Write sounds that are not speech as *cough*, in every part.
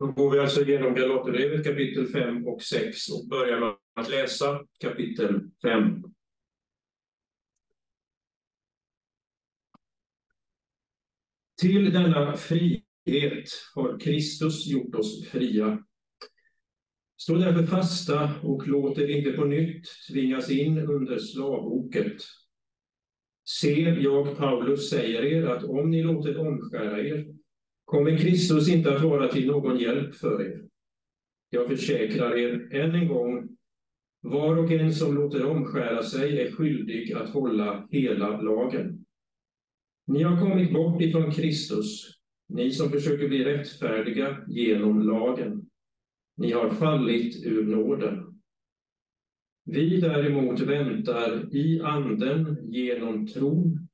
Då går vi alltså igenom Galaterbrevet kapitel 5 och 6 och börjar med att läsa kapitel 5. Till denna frihet har Kristus gjort oss fria. Stå därför fasta och låt er inte på nytt tvingas in under slavoket. Se, jag, Paulus, säger er att om ni låter omskära er kommer Kristus inte att vara till någon hjälp för er. Jag försäkrar er än en gång, var och en som låter omskära sig är skyldig att hålla hela lagen. Ni har kommit bort ifrån Kristus, ni som försöker bli rättfärdiga genom lagen. Ni har fallit ur nåden. Vi däremot väntar i anden genom tron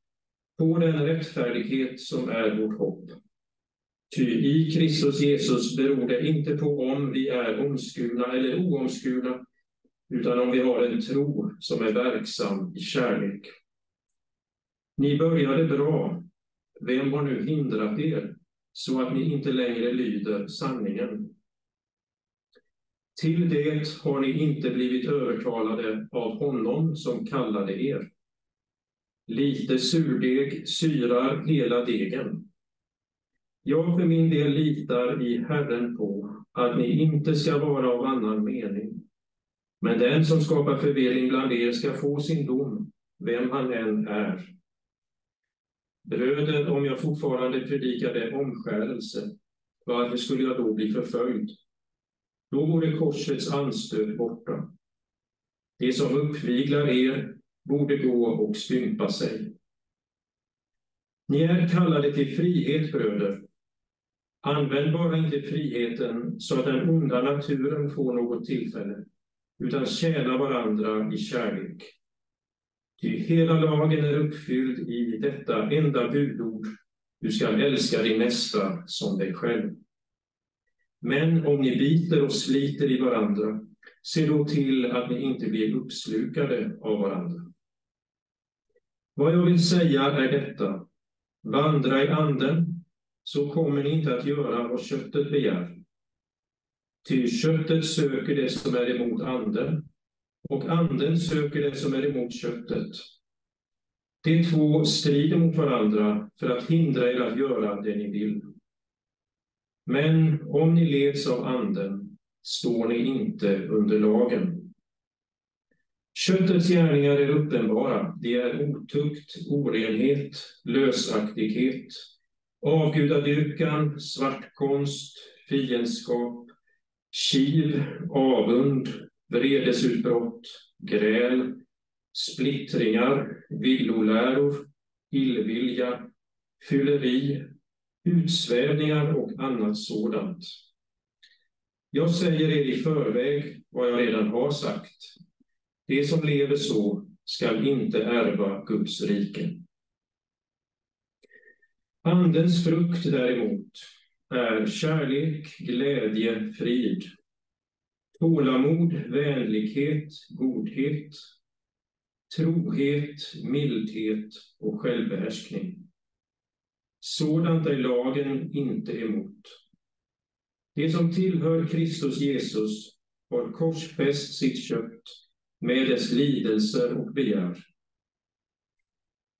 på den rättfärdighet som är vårt hopp. Ty i Kristus Jesus beror det inte på om vi är omskurna eller oomskurna, utan om vi har en tro som är verksam i kärlek. Ni började bra. Vem har nu hindrat er så att ni inte längre lyder sanningen? Till det har ni inte blivit övertalade av honom som kallade er. Lite surdeg syrar hela degen. Jag för min del litar i Herren på att ni inte ska vara av annan mening. Men den som skapar förvirring bland er ska få sin dom, vem han än är. Bröder, om jag fortfarande predikade omskärelse, varför skulle jag då bli förföljd? Då vore korsets anstöt borta. Det som uppviglar er borde gå och stympa sig. Ni är kallade till frihet, bröder. Använd bara inte friheten så att den onda naturen får något tillfälle, utan tjäna varandra i kärlek. Ty hela lagen är uppfylld i detta enda budord, du skall älska din nästa som dig själv. Men om ni biter och sliter i varandra, se då till att ni inte blir uppslukade av varandra. Vad jag vill säga är detta, vandra i anden, så kommer ni inte att göra vad köttet begär. Ty köttet söker det som är emot anden, och anden söker det som är emot köttet. De två strider mot varandra för att hindra er att göra det ni vill. Men om ni leds av anden står ni inte under lagen. Köttets gärningar är uppenbara. De är otukt, orenhet, lösaktighet, avgudadyrkan, svartkonst, fiendskap, kiv, avund, vredesutbrott, gräl, splittringar, villoläror, illvilja, fylleri, utsvävningar och annat sådant. Jag säger er i förväg vad jag redan har sagt. Det som lever så skall inte ärva Guds rike. Andens frukt däremot är kärlek, glädje, frid, tålamod, vänlighet, godhet, trohet, mildhet och självbehärskning. Sådant är lagen inte emot. Det som tillhör Kristus Jesus har korsfäst sitt kött med dess lidelser och begär.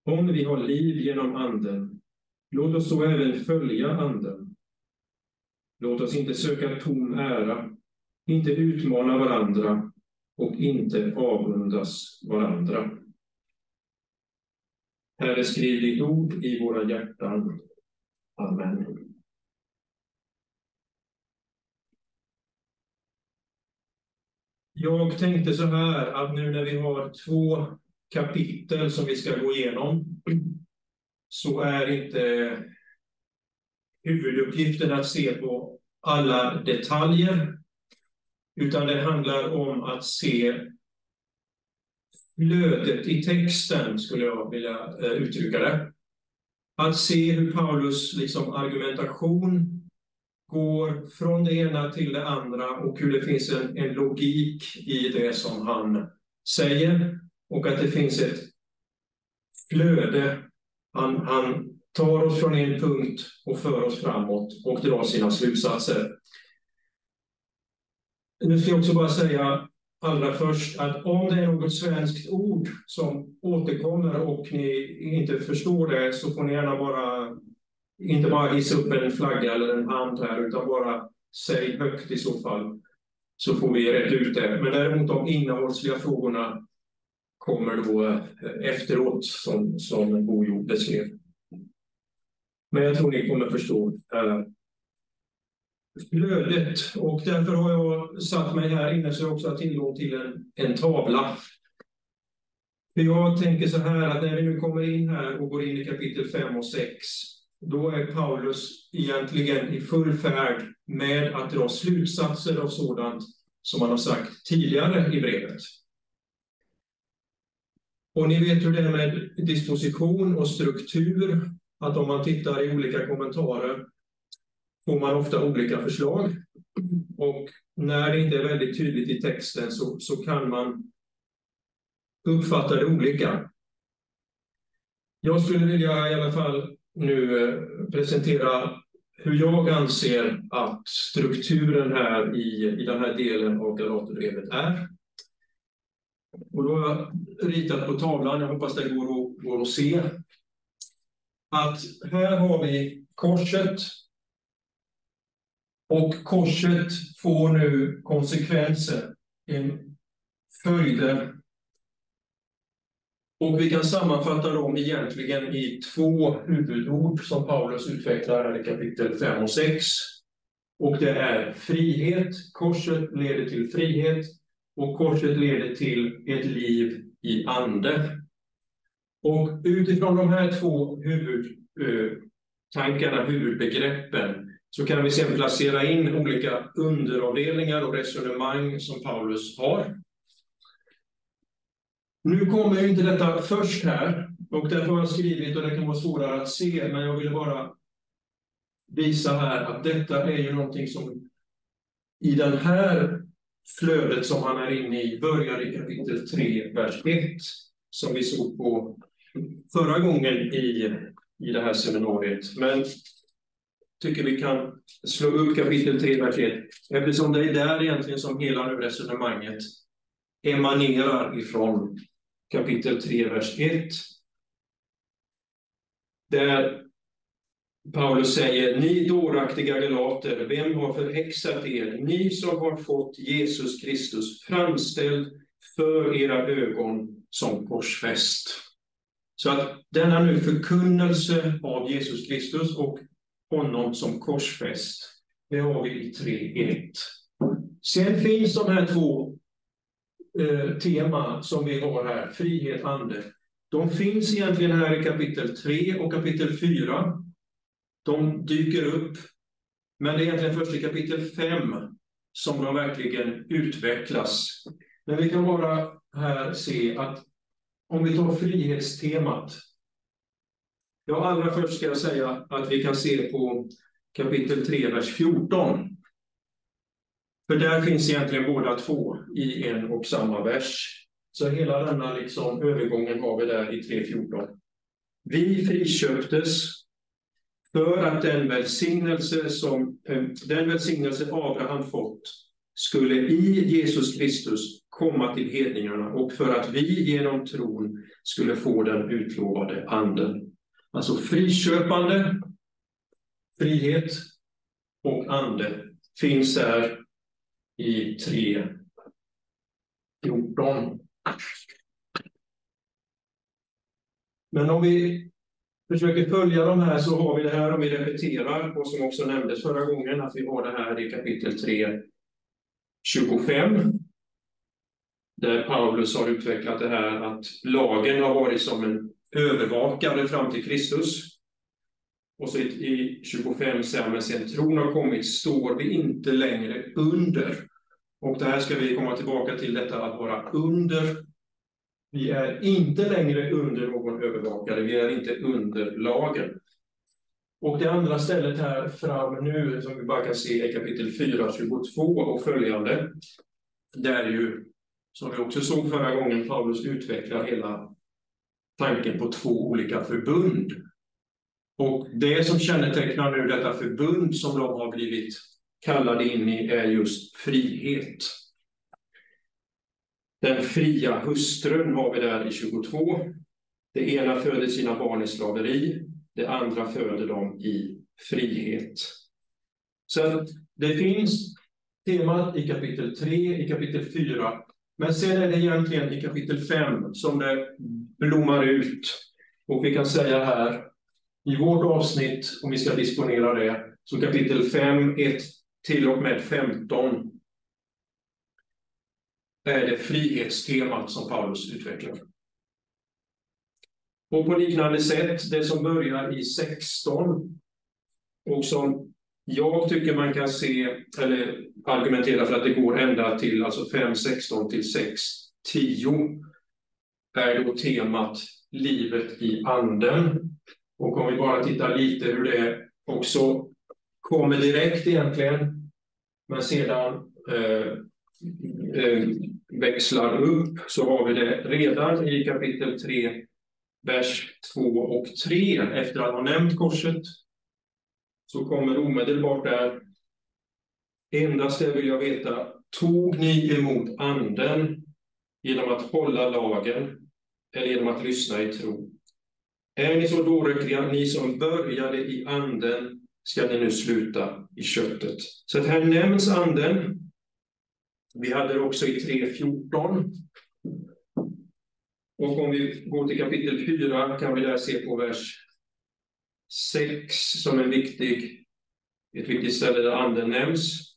Om vi har liv genom Anden Låt oss då även följa Anden. Låt oss inte söka tom ära, inte utmana varandra och inte avundas varandra. Herre, skriv ditt ord i våra hjärtan. Amen. Jag tänkte så här att nu när vi har två kapitel som vi ska gå igenom så är inte huvuduppgiften att se på alla detaljer, utan det handlar om att se flödet i texten, skulle jag vilja eh, uttrycka det. Att se hur Paulus liksom argumentation går från det ena till det andra och hur det finns en, en logik i det som han säger och att det finns ett flöde han, han tar oss från en punkt och för oss framåt och drar sina slutsatser. nu ska jag också bara säga allra först att om det är något svenskt ord som återkommer och ni inte förstår det så får ni gärna bara, inte bara hissa upp en flagga eller en hand här, utan bara säg högt i så fall, så får vi rätt ut det. Men däremot de innehållsliga frågorna kommer då eh, efteråt, som, som Bojo beskrev. Men jag tror ni kommer förstå eh, flödet och därför har jag satt mig här inne så jag också har tillgång till en, en tavla. För jag tänker så här att när vi nu kommer in här och går in i kapitel 5 och 6, då är Paulus egentligen i full färd med att dra slutsatser av sådant som han har sagt tidigare i brevet. Och ni vet hur det är med disposition och struktur, att om man tittar i olika kommentarer får man ofta olika förslag. Och när det inte är väldigt tydligt i texten så, så kan man uppfatta det olika. Jag skulle vilja i alla fall nu eh, presentera hur jag anser att strukturen här i, i den här delen av Galaterbrevet är. Och då har jag ritat på tavlan, jag hoppas det går att, går att se, att här har vi korset och korset får nu konsekvenser, en följder. Och vi kan sammanfatta dem egentligen i två huvudord som Paulus utvecklar här i kapitel 5 och 6. Och det är frihet. Korset leder till frihet och korset leder till ett liv i ande. Och utifrån de här två huvudtankarna, eh, huvudbegreppen, så kan vi sedan placera in olika underavdelningar och resonemang som Paulus har. Nu kommer inte detta först här, och därför har jag skrivit, och det kan vara svårare att se, men jag vill bara visa här att detta är ju någonting som i den här flödet som han är inne i börjar i kapitel 3, vers 1, som vi såg på förra gången i, i det här seminariet. Men tycker vi kan slå upp kapitel 3, vers 1, eftersom det är där egentligen som hela nu resonemanget emanerar ifrån kapitel 3, vers 1. Där Paulus säger, ni dåraktiga galater, vem har förhäxat er? Ni som har fått Jesus Kristus framställd för era ögon som korsfäst. Så att denna nu förkunnelse av Jesus Kristus och honom som korsfäst. Det har vi i 3.1. Sen finns de här två eh, teman som vi har här, frihet, ande. De finns egentligen här i kapitel 3 och kapitel 4. De dyker upp, men det är egentligen först i kapitel 5 som de verkligen utvecklas. Men vi kan bara här se att om vi tar frihetstemat Ja, allra först ska jag säga att vi kan se på kapitel 3, vers 14. För där finns egentligen båda två i en och samma vers. Så hela denna liksom övergången har vi där i 3.14. Vi friköptes för att den välsignelse som eh, den välsignelse Abraham fått skulle i Jesus Kristus komma till hedningarna och för att vi genom tron skulle få den utlovade anden. Alltså friköpande, frihet och ande finns här i 3.14. Men om vi försöker följa de här så har vi det här, om vi repeterar, och som också nämndes förra gången, att vi har det här i kapitel 3, 25. Där Paulus har utvecklat det här att lagen har varit som en övervakare fram till Kristus. Och så i 25 säger men sen tron har kommit står vi inte längre under. Och det här ska vi komma tillbaka till, detta att vara under. Vi är inte längre under någon övervakare, vi är inte under lagen. Och det andra stället här fram nu, som vi bara kan se i kapitel 4, 22 och följande, där ju, som vi också såg förra gången, Paulus utvecklar hela tanken på två olika förbund. Och det som kännetecknar nu detta förbund som de har blivit kallade in i är just frihet. Den fria hustrun har vi där i 22. Det ena föder sina barn i slaveri, det andra föder dem i frihet. Så det finns temat i kapitel 3, i kapitel 4, men sen är det egentligen i kapitel 5 som det blommar ut. Och vi kan säga här, i vårt avsnitt, om vi ska disponera det, så kapitel 5, 1 till och med 15 är det frihetstemat som Paulus utvecklar. Och på liknande sätt, det som börjar i 16 och som jag tycker man kan se, eller argumentera för att det går ända till alltså 5, 16 till 6, 10, är då temat livet i anden. Och om vi bara tittar lite hur det också kommer direkt egentligen, men sedan eh, eh, växlar upp, så har vi det redan i kapitel 3, vers 2 och 3, efter att ha nämnt korset, så kommer omedelbart där, endast det vill jag veta, tog ni emot anden genom att hålla lagen eller genom att lyssna i tro? Är ni så dåräckliga, ni som började i anden, ska ni nu sluta i köttet. Så att här nämns anden. Vi hade det också i 3.14. Och om vi går till kapitel 4 kan vi där se på vers 6 som en viktig, ett viktigt ställe där anden nämns.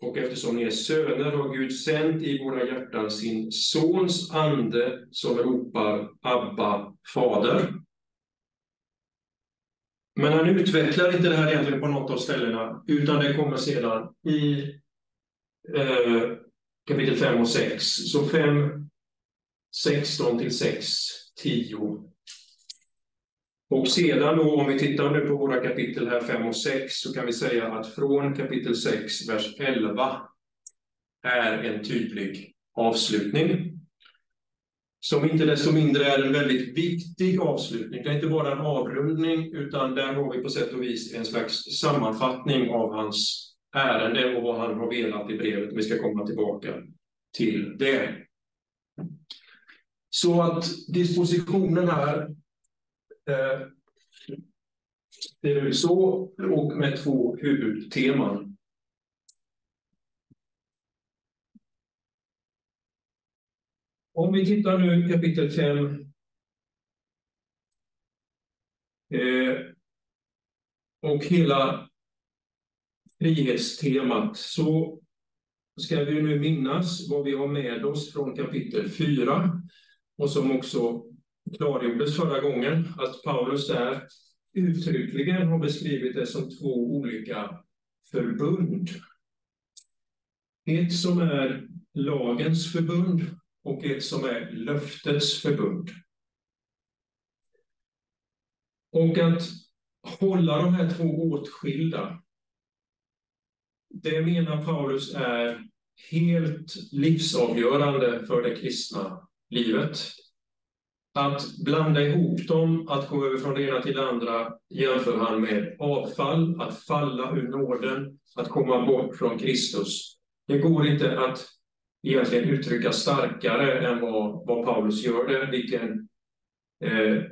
Och eftersom ni är söner har Gud sänt i våra hjärtan sin sons ande som ropar Abba, Fader. Men han utvecklar inte det här egentligen på något av ställena, utan det kommer sedan i eh, kapitel 5 och 6. Så 5, 16 till 6, 10. Och sedan då, om vi tittar nu på våra kapitel här 5 och 6, så kan vi säga att från kapitel 6, vers 11, är en tydlig avslutning som inte desto mindre är en väldigt viktig avslutning. Det är inte bara en avrundning, utan där har vi på sätt och vis en slags sammanfattning av hans ärende och vad han har velat i brevet. Vi ska komma tillbaka till det. Så att dispositionen här eh, ser ut så, och med två huvudteman. Om vi tittar nu kapitel 5. Eh, och hela frihetstemat så ska vi nu minnas vad vi har med oss från kapitel 4 och som också klargjordes förra gången, att Paulus där uttryckligen har beskrivit det som två olika förbund. Ett som är lagens förbund och ett som är löftets förbund. Och att hålla de här två åtskilda, det menar Paulus är helt livsavgörande för det kristna livet. Att blanda ihop dem, att gå över från det ena till det andra, jämför han med avfall, att falla ur nåden, att komma bort från Kristus. Det går inte att egentligen uttrycka starkare än vad, vad Paulus gör det, vilken, eh,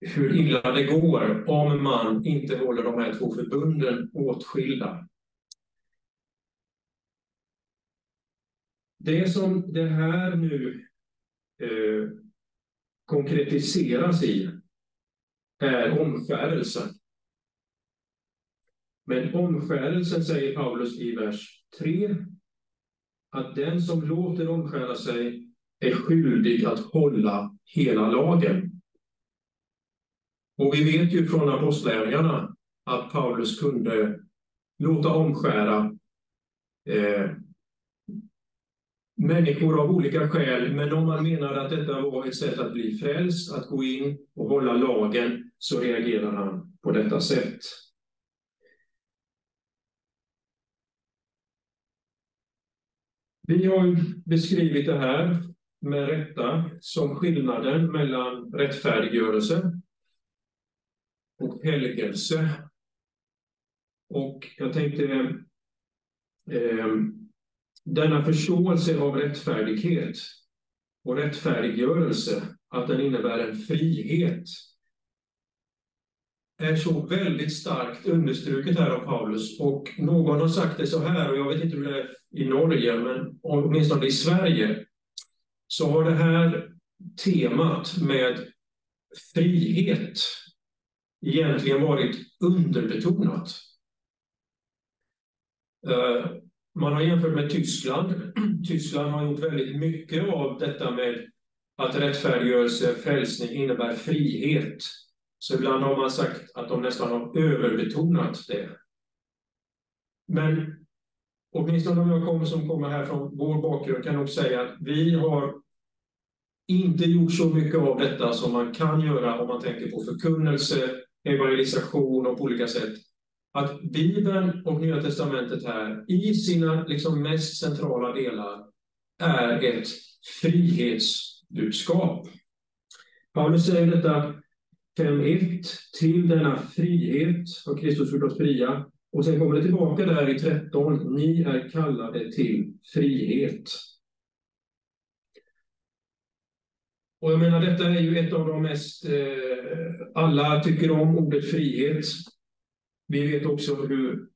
hur illa det går om man inte håller de här två förbunden åtskilda. Det som det här nu eh, konkretiseras i är omskärelsen. Men omskärelsen, säger Paulus i vers 3, att den som låter omskära sig är skyldig att hålla hela lagen. Och vi vet ju från apostlärningarna att Paulus kunde låta omskära eh, människor av olika skäl, men om man menade att detta var ett sätt att bli frälst, att gå in och hålla lagen, så reagerar han på detta sätt. Vi har beskrivit det här med rätta som skillnaden mellan rättfärdiggörelse och helgelse. Och jag tänkte eh, denna förståelse av rättfärdighet och rättfärdiggörelse, att den innebär en frihet, är så väldigt starkt understruket här av Paulus. Och någon har sagt det så här, och jag vet inte hur det är i Norge, men åtminstone i Sverige, så har det här temat med frihet egentligen varit underbetonat. Eh, man har jämfört med Tyskland. *clears throat* Tyskland har gjort väldigt mycket av detta med att rättfärdiggörelse, frälsning innebär frihet. Så ibland har man sagt att de nästan har överbetonat det. Men åtminstone de jag kommer som kommer här från vår bakgrund kan nog säga att vi har inte gjort så mycket av detta som man kan göra om man tänker på förkunnelse, evangelisation och på olika sätt. Att Bibeln och Nya Testamentet här i sina liksom mest centrala delar är ett frihetsbudskap. Paulus säger detta 5.1. Till denna frihet har Kristus gjort oss fria. Och sen kommer det tillbaka där i 13. Ni är kallade till frihet. Och jag menar, detta är ju ett av de mest... Eh, alla tycker om ordet frihet. Vi vet också hur,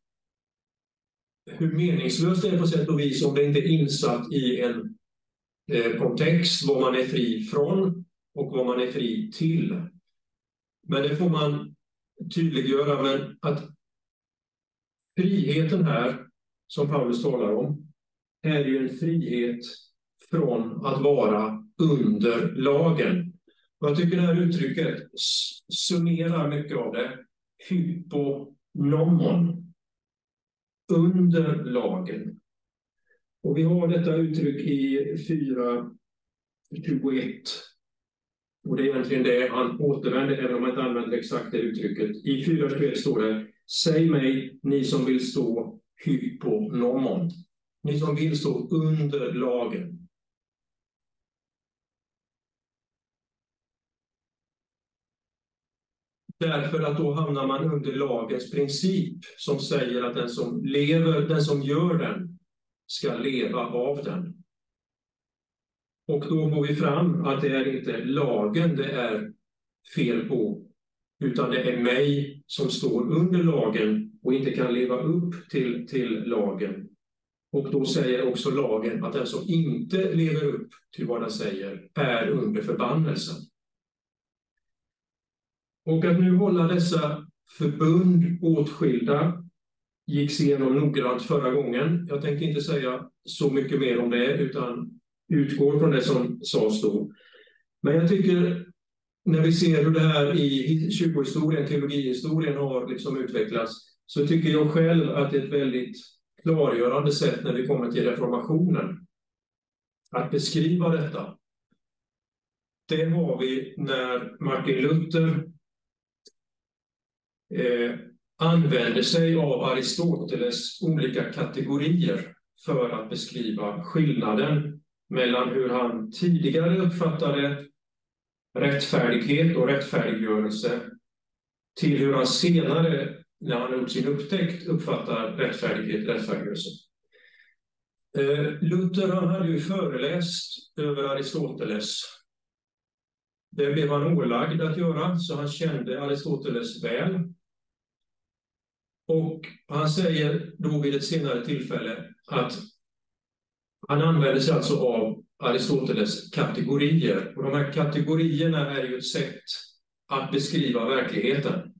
hur meningslöst det är på sätt och vis om det inte är insatt i en eh, kontext, vad man är fri från och vad man är fri till. Men det får man tydliggöra, men att friheten här, som Paulus talar om, är ju en frihet från att vara under lagen. Och jag tycker det här uttrycket summerar mycket av det. NOMON. Under lagen. Och vi har detta uttryck i 4.21. Och det är egentligen det han återvänder, även om han inte använder exakt det uttrycket. I 4.21 står det Säg mig, ni som vill stå hyponomon. Ni som vill stå under lagen. Därför att då hamnar man under lagens princip som säger att den som lever, den som gör den, ska leva av den. Och då går vi fram att det är inte lagen det är fel på, utan det är mig som står under lagen och inte kan leva upp till, till lagen. Och då säger också lagen att den som inte lever upp till vad den säger är under förbannelsen. Och att nu hålla dessa förbund åtskilda gicks igenom noggrant förra gången. Jag tänker inte säga så mycket mer om det, utan utgår från det som sades då. Men jag tycker, när vi ser hur det här i kyrkohistorien, teologihistorien har liksom utvecklats, så tycker jag själv att det är ett väldigt klargörande sätt när vi kommer till reformationen. Att beskriva detta. Det har vi när Martin Luther eh, använder sig av Aristoteles olika kategorier för att beskriva skillnaden mellan hur han tidigare uppfattade rättfärdighet och rättfärdiggörelse till hur han senare, när han har gjort sin upptäckt, uppfattar rättfärdighet och rättfärdiggörelse. Eh, Luther han hade ju föreläst över Aristoteles det blev han ålagd att göra, så han kände Aristoteles väl. Och han säger då vid ett senare tillfälle att han använder sig alltså av Aristoteles kategorier. Och de här kategorierna är ju ett sätt att beskriva verkligheten.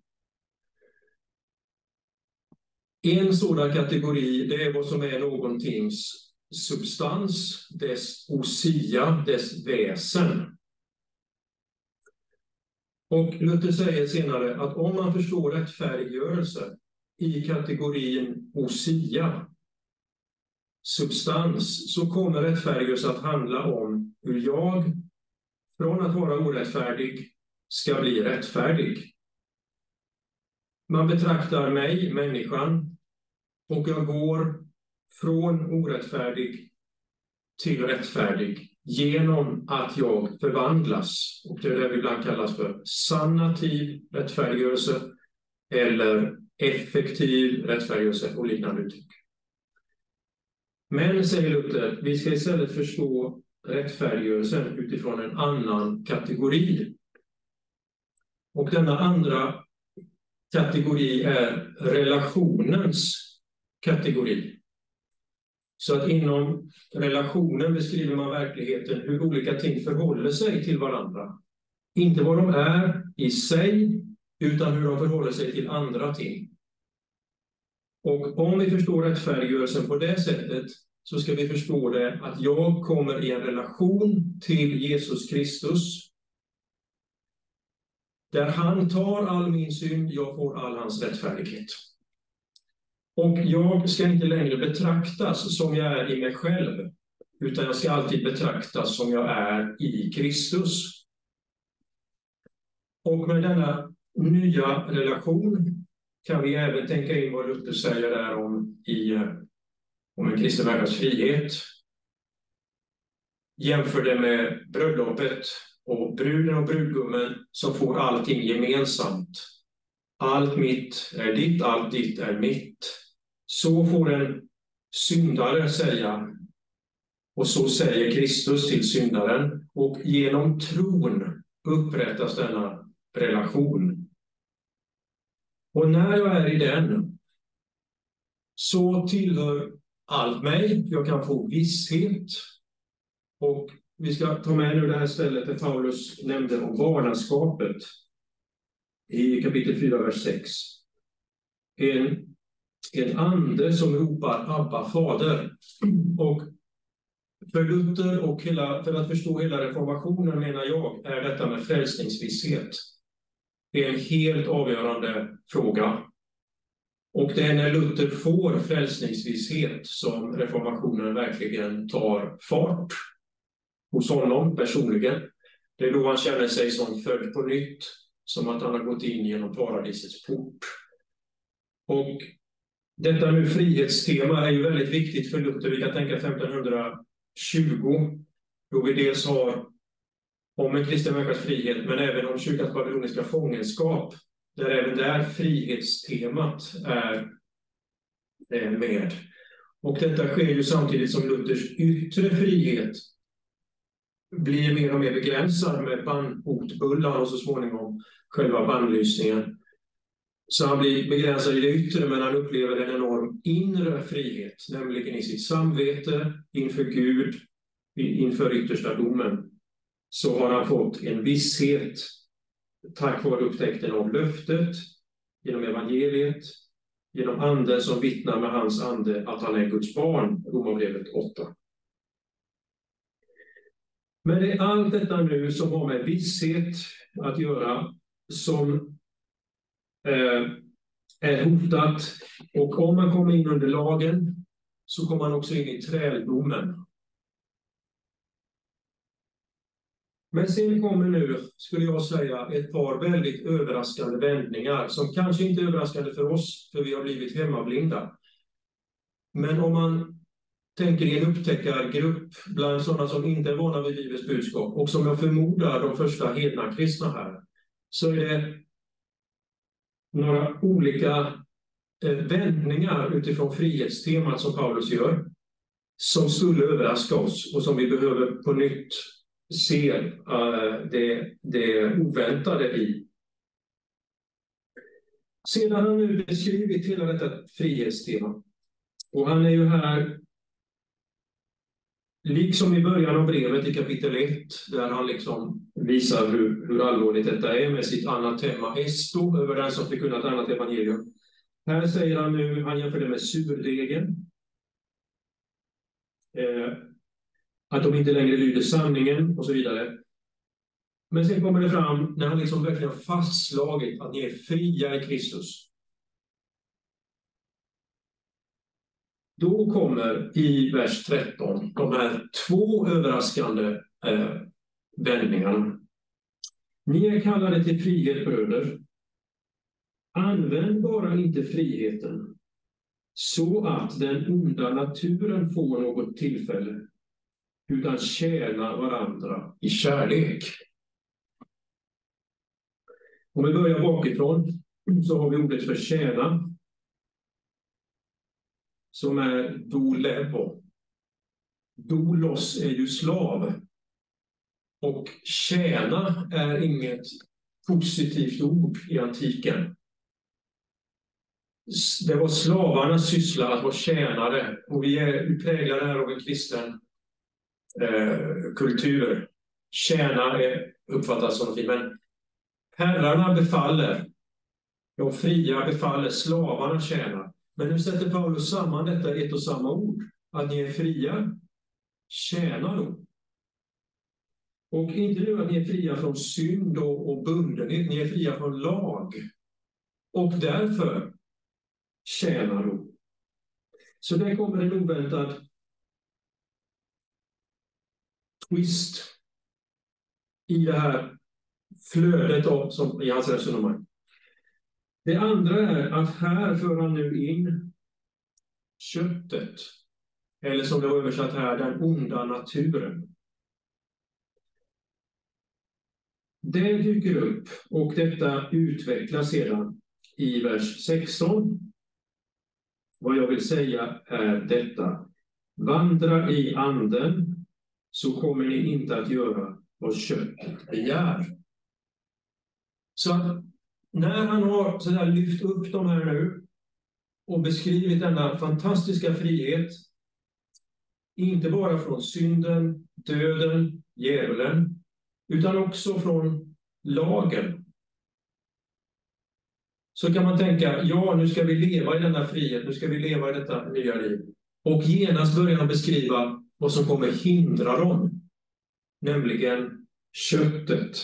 En sådan kategori, det är vad som är någontings substans, dess osia, dess väsen. Och Luther säger senare att om man förstår rättfärdiggörelse i kategorin osia, substans, så kommer rättfärdiggörelse att handla om hur jag, från att vara orättfärdig, ska bli rättfärdig. Man betraktar mig, människan, och jag går från orättfärdig till rättfärdig genom att jag förvandlas. Och det är det vi ibland kallas för sanativ rättfärdiggörelse eller effektiv rättfärdiggörelse och liknande uttryck. Men, säger Luther, vi ska istället förstå rättfärdiggörelsen utifrån en annan kategori. Och denna andra kategori är relationens kategori. Så att inom relationen beskriver man verkligheten hur olika ting förhåller sig till varandra. Inte vad de är i sig, utan hur de förhåller sig till andra ting. Och om vi förstår rättfärdiggörelsen på det sättet så ska vi förstå det att jag kommer i en relation till Jesus Kristus där han tar all min synd, jag får all hans rättfärdighet. Och jag ska inte längre betraktas som jag är i mig själv, utan jag ska alltid betraktas som jag är i Kristus. Och med denna nya relation kan vi även tänka in vad Luther säger där om, i, om en kristen människas frihet. Jämför det med bröllopet och bruden och brudgummen som får allting gemensamt. Allt mitt är ditt, allt ditt är mitt. Så får en syndare säga, och så säger Kristus till syndaren, och genom tron upprättas denna relation. Och när jag är i den så tillhör allt mig, jag kan få visshet. Och vi ska ta med nu det här stället där Paulus nämnde om barnaskapet i kapitel 4, vers 6. En en ande som ropar Abba, Fader. Och för Luther och hela, för att förstå hela reformationen, menar jag, är detta med frälsningsvisshet. Det är en helt avgörande fråga. Och det är när Luther får frälsningsvisshet som reformationen verkligen tar fart hos honom personligen. Det är då han känner sig som född på nytt, som att han har gått in genom paradisets port. Och detta nu frihetstema är ju väldigt viktigt för Luther. Vi kan tänka 1520, då vi dels har om en kristen människas frihet, men även om kyrkans babyloniska fångenskap, där även där frihetstemat är med. Och detta sker ju samtidigt som Luthers yttre frihet blir mer och mer begränsad med bannhotbullar och så småningom själva bannlysningen. Så han blir begränsad i det yttre, men han upplever en enorm inre frihet, nämligen i sitt samvete, inför Gud, inför yttersta domen. Så har han fått en visshet tack vare upptäckten av löftet, genom evangeliet, genom anden som vittnar med hans ande att han är Guds barn, Romarbrevet 8. Men det är allt detta nu som har med visshet att göra, som Eh, är hotat. Och om man kommer in under lagen så kommer man också in i träldomen. Men sen kommer nu, skulle jag säga, ett par väldigt överraskande vändningar som kanske inte är överraskande för oss, för vi har blivit hemmablinda. Men om man tänker i en upptäckargrupp bland sådana som inte är vana vid livets budskap och som jag förmodar de första hedna kristna här, så är det några olika eh, vändningar utifrån frihetstemat som Paulus gör, som skulle överraska oss och som vi behöver på nytt ser eh, det, det oväntade i. Sedan han nu beskrivit hela detta frihetstema, och han är ju här Liksom i början av brevet i kapitel 1, där han liksom visar hur, hur allvarligt detta är med sitt anatema esto över den som förkunnar ett annat evangelium. Här säger han nu, han jämför det med surdegen. Eh, att de inte längre lyder sanningen och så vidare. Men sen kommer det fram när han liksom verkligen har fastslagit att ni är fria i Kristus. Då kommer i vers 13 de här två överraskande eh, vändningarna. Ni är kallade till frihet, bröder. Använd bara inte friheten så att den onda naturen får något tillfälle, utan tjäna varandra i kärlek. Om vi börjar bakifrån så har vi ordet för tjäna som är dolebo. Dolos är ju slav. Och tjäna är inget positivt ord i antiken. Det var slavarnas syssla att vara tjänare och vi är präglade här av en kristen eh, kultur. Tjäna uppfattas som något men herrarna befaller. De fria befaller, slavarna tjänar. Men nu sätter Paulus samman detta i ett och samma ord. Att ni är fria, tjänar då. Och inte nu att ni är fria från synd och, och bundenhet, ni är fria från lag. Och därför tjänar då. Så där kommer en oväntad twist i det här flödet av, som, i hans resonemang. Det andra är att här för han nu in köttet, eller som det var översatt här, den onda naturen. Det dyker upp och detta utvecklas sedan i vers 16. Vad jag vill säga är detta. Vandra i anden så kommer ni inte att göra vad köttet begär. Så att när han har så där lyft upp de här nu och beskrivit denna fantastiska frihet, inte bara från synden, döden, djävulen, utan också från lagen. Så kan man tänka, ja, nu ska vi leva i denna frihet, nu ska vi leva i detta nya liv. Och genast börjar han beskriva vad som kommer hindra dem, nämligen köttet.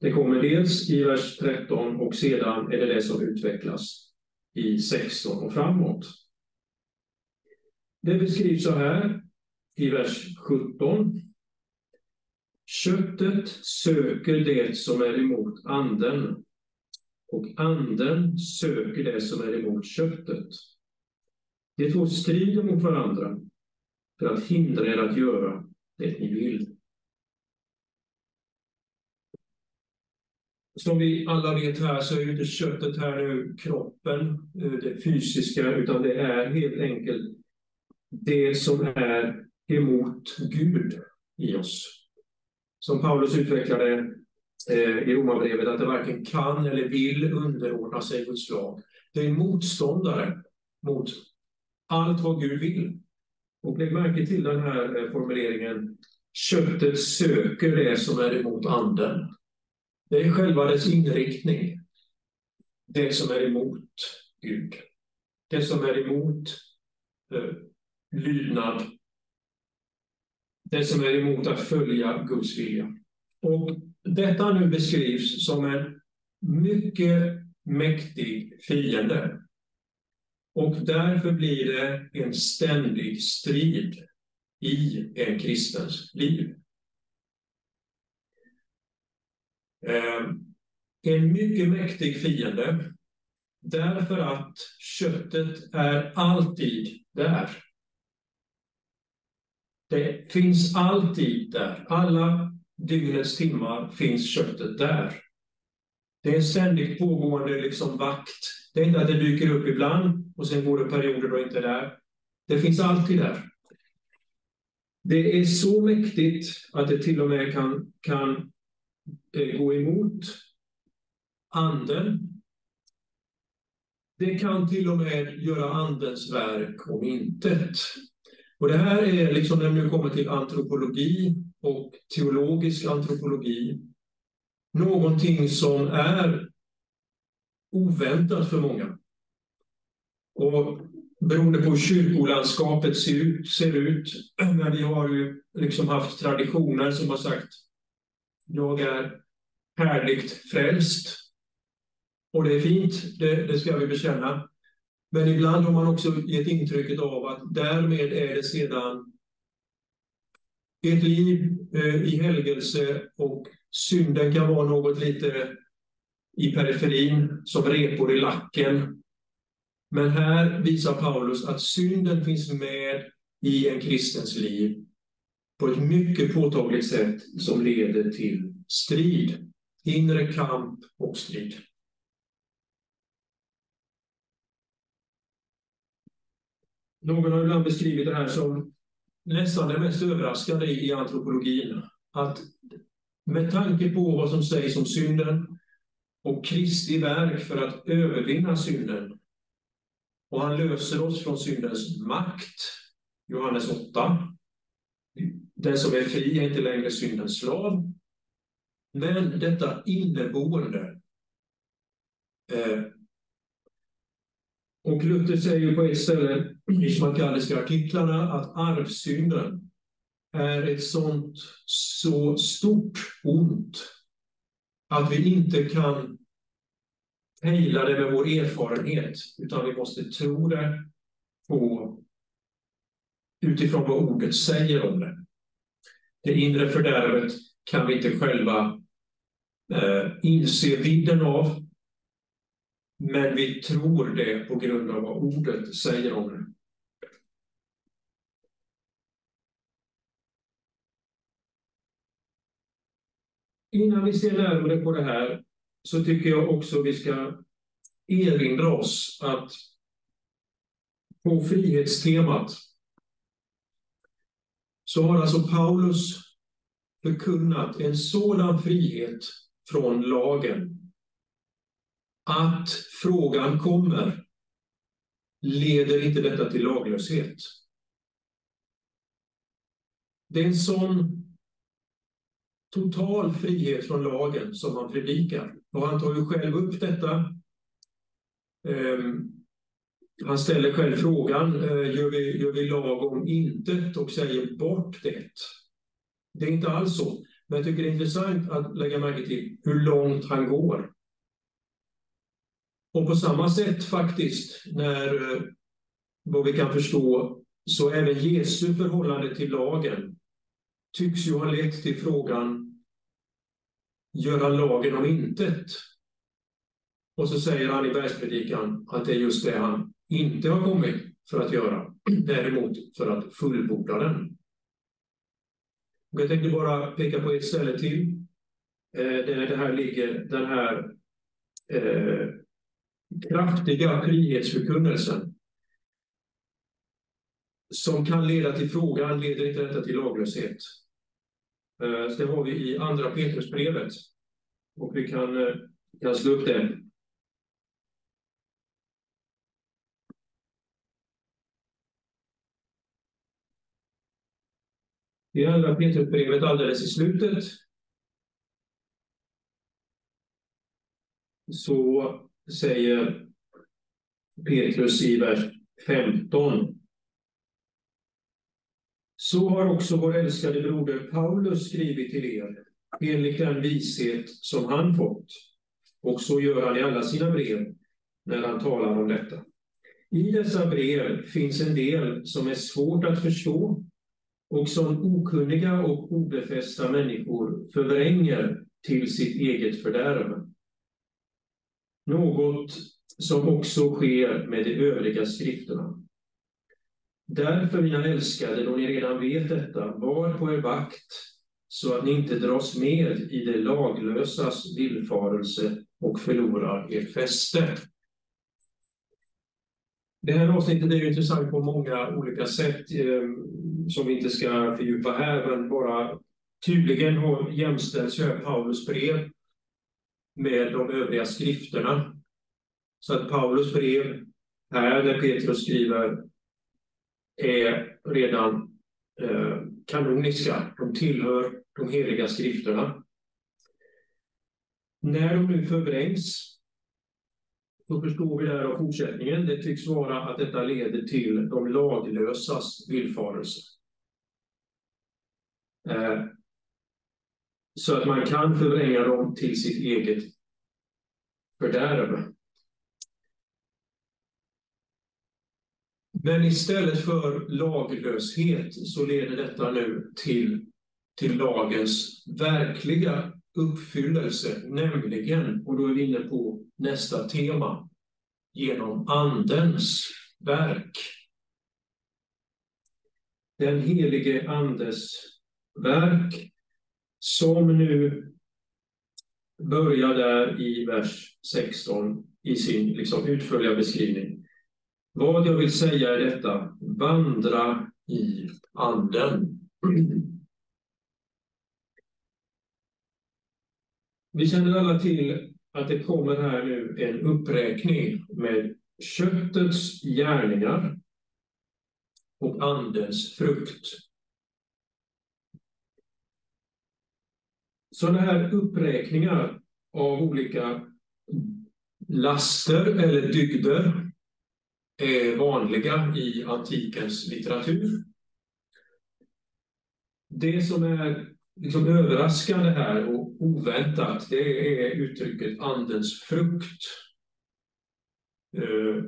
Det kommer dels i vers 13 och sedan är det det som utvecklas i 16 och framåt. Det beskrivs så här i vers 17. Köttet söker det som är emot anden och anden söker det som är emot köttet. De två strider mot varandra för att hindra er att göra det ni vill. Som vi alla vet här så är ju inte köttet här nu kroppen, eh, det fysiska, utan det är helt enkelt det som är emot Gud i oss. Som Paulus utvecklade eh, i Romarbrevet, att det varken kan eller vill underordna sig Guds lag. Det är en motståndare mot allt vad Gud vill. Och lägg märke till den här eh, formuleringen, köttet söker det som är emot anden. Det är själva dess inriktning. Det som är emot Gud. Det som är emot eh, lydnad. Det som är emot att följa Guds vilja. Och detta nu beskrivs som en mycket mäktig fiende. Och därför blir det en ständig strid i en kristens liv. Ehm, en mycket mäktig fiende därför att köttet är alltid där. Det finns alltid där. Alla dygnets timmar finns köttet där. Det är en ständigt pågående liksom vakt. Det är inte att det dyker upp ibland och sen går det perioder då inte är där. Det finns alltid där. Det är så mäktigt att det till och med kan, kan eh, gå emot anden. Det kan till och med göra andens verk om intet. Och det här är liksom när vi nu kommer till antropologi och teologisk antropologi, någonting som är oväntat för många. Och beroende på hur kyrkolandskapet ser ut, ser ut *clears throat* men vi har ju liksom haft traditioner som har sagt jag är härligt frälst. Och det är fint, det, det ska vi bekänna. Men ibland har man också gett intrycket av att därmed är det sedan ett liv eh, i helgelse och synden kan vara något lite i periferin, som repor i lacken. Men här visar Paulus att synden finns med i en kristens liv på ett mycket påtagligt sätt som leder till strid, inre kamp och strid. Någon har ibland beskrivit det här som nästan det mest överraskande i antropologin. Att med tanke på vad som sägs om synden och Kristi verk för att övervinna synden och han löser oss från syndens makt, Johannes 8. Den som är fri är inte längre syndens slav. Men detta inneboende eh, och Luther säger på ett ställe i schmakalliska artiklarna att arvsynden är ett sånt så stort ont att vi inte kan pejla det med vår erfarenhet, utan vi måste tro det på utifrån vad ordet säger om det. Det inre fördärvet kan vi inte själva eh, inse vidden av, men vi tror det på grund av vad ordet säger om det. Innan vi ser närmare på det här så tycker jag också vi ska erinra oss att på frihetstemat så har alltså Paulus förkunnat en sådan frihet från lagen att frågan kommer, leder inte detta till laglöshet? Det är en sån total frihet från lagen som han predikar. Och han tar ju själv upp detta. Um, han ställer själv frågan, uh, gör, vi, gör vi lag om intet och säger bort det? Det är inte alls så. Men jag tycker det är intressant att lägga märke till hur långt han går. Och på samma sätt faktiskt, när, eh, vad vi kan förstå, så även Jesu förhållande till lagen tycks ju ha lett till frågan, göra lagen om intet? Och så säger han i bergspredikan att det är just det han inte har kommit för att göra, däremot för att fullborda den. Och jag tänkte bara peka på ett ställe till, eh, där det här ligger, den här eh, kraftiga frihetsförkunnelsen som kan leda till frågan, leder inte detta till laglöshet? Eh, Sen det har vi i Andra Petrusbrevet. Och vi kan, eh, kan slå upp det. I Andra Petrusbrevet alldeles i slutet så säger Petrus i vers 15. Så har också vår älskade broder Paulus skrivit till er, enligt den vishet som han fått. Och så gör han i alla sina brev när han talar om detta. I dessa brev finns en del som är svårt att förstå och som okunniga och obefästa människor förvränger till sitt eget fördärv. Något som också sker med de övriga skrifterna. Därför, mina älskade, då ni redan vet detta, var på er vakt så att ni inte dras med i det laglösas villfarelse och förlorar ert fäste. Det här avsnittet är intressant på många olika sätt eh, som vi inte ska fördjupa här, men bara tydligen jämställs Paulus brev med de övriga skrifterna. Så att Paulus brev här, där Petrus skriver, är redan eh, kanoniska. De tillhör de heliga skrifterna. När de nu förvrängs så förstår vi där av fortsättningen, det tycks vara att detta leder till de laglösas villfarelse. Eh, så att man kan förvränga dem till sitt eget fördärv. Men istället för laglöshet så leder detta nu till, till lagens verkliga uppfyllelse, nämligen, och då är vi inne på nästa tema, genom Andens verk. Den helige Andes verk som nu börjar där i vers 16 i sin liksom, utförliga beskrivning. Vad jag vill säga är detta, vandra i anden. Vi känner alla till att det kommer här nu en uppräkning med köttets gärningar och andens frukt. Sådana här uppräkningar av olika laster eller dygder Eh, vanliga i antikens litteratur. Det som är liksom överraskande här och oväntat, det är uttrycket andens frukt. Eh,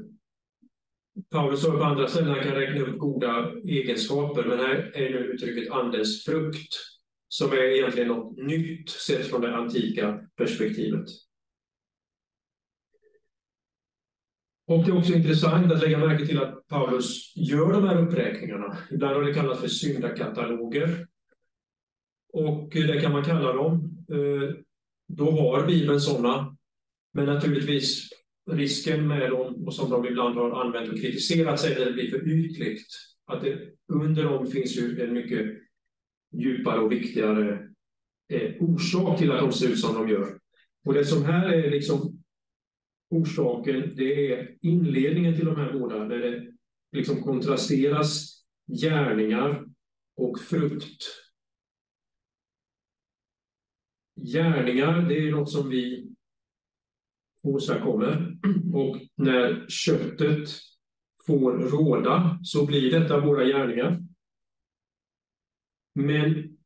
Paulus har på andra ställen han kan räkna upp goda egenskaper, men här är nu uttrycket andens frukt, som är egentligen något nytt sett från det antika perspektivet. Och det är också intressant att lägga märke till att Paulus gör de här uppräkningarna. Ibland har det kallats för syndakataloger. Och det kan man kalla dem. Eh, då har Bibeln sådana. Men naturligtvis risken med dem, och som de ibland har använt och kritiserat sig, när det blir för ytligt. Att det, under dem finns ju en mycket djupare och viktigare eh, orsak till att de ser ut som de gör. Och det som här är liksom orsaken, det är inledningen till de här båda, där det liksom kontrasteras gärningar och frukt. Gärningar, det är något som vi åstadkommer. Och när köttet får råda så blir detta våra gärningar. Men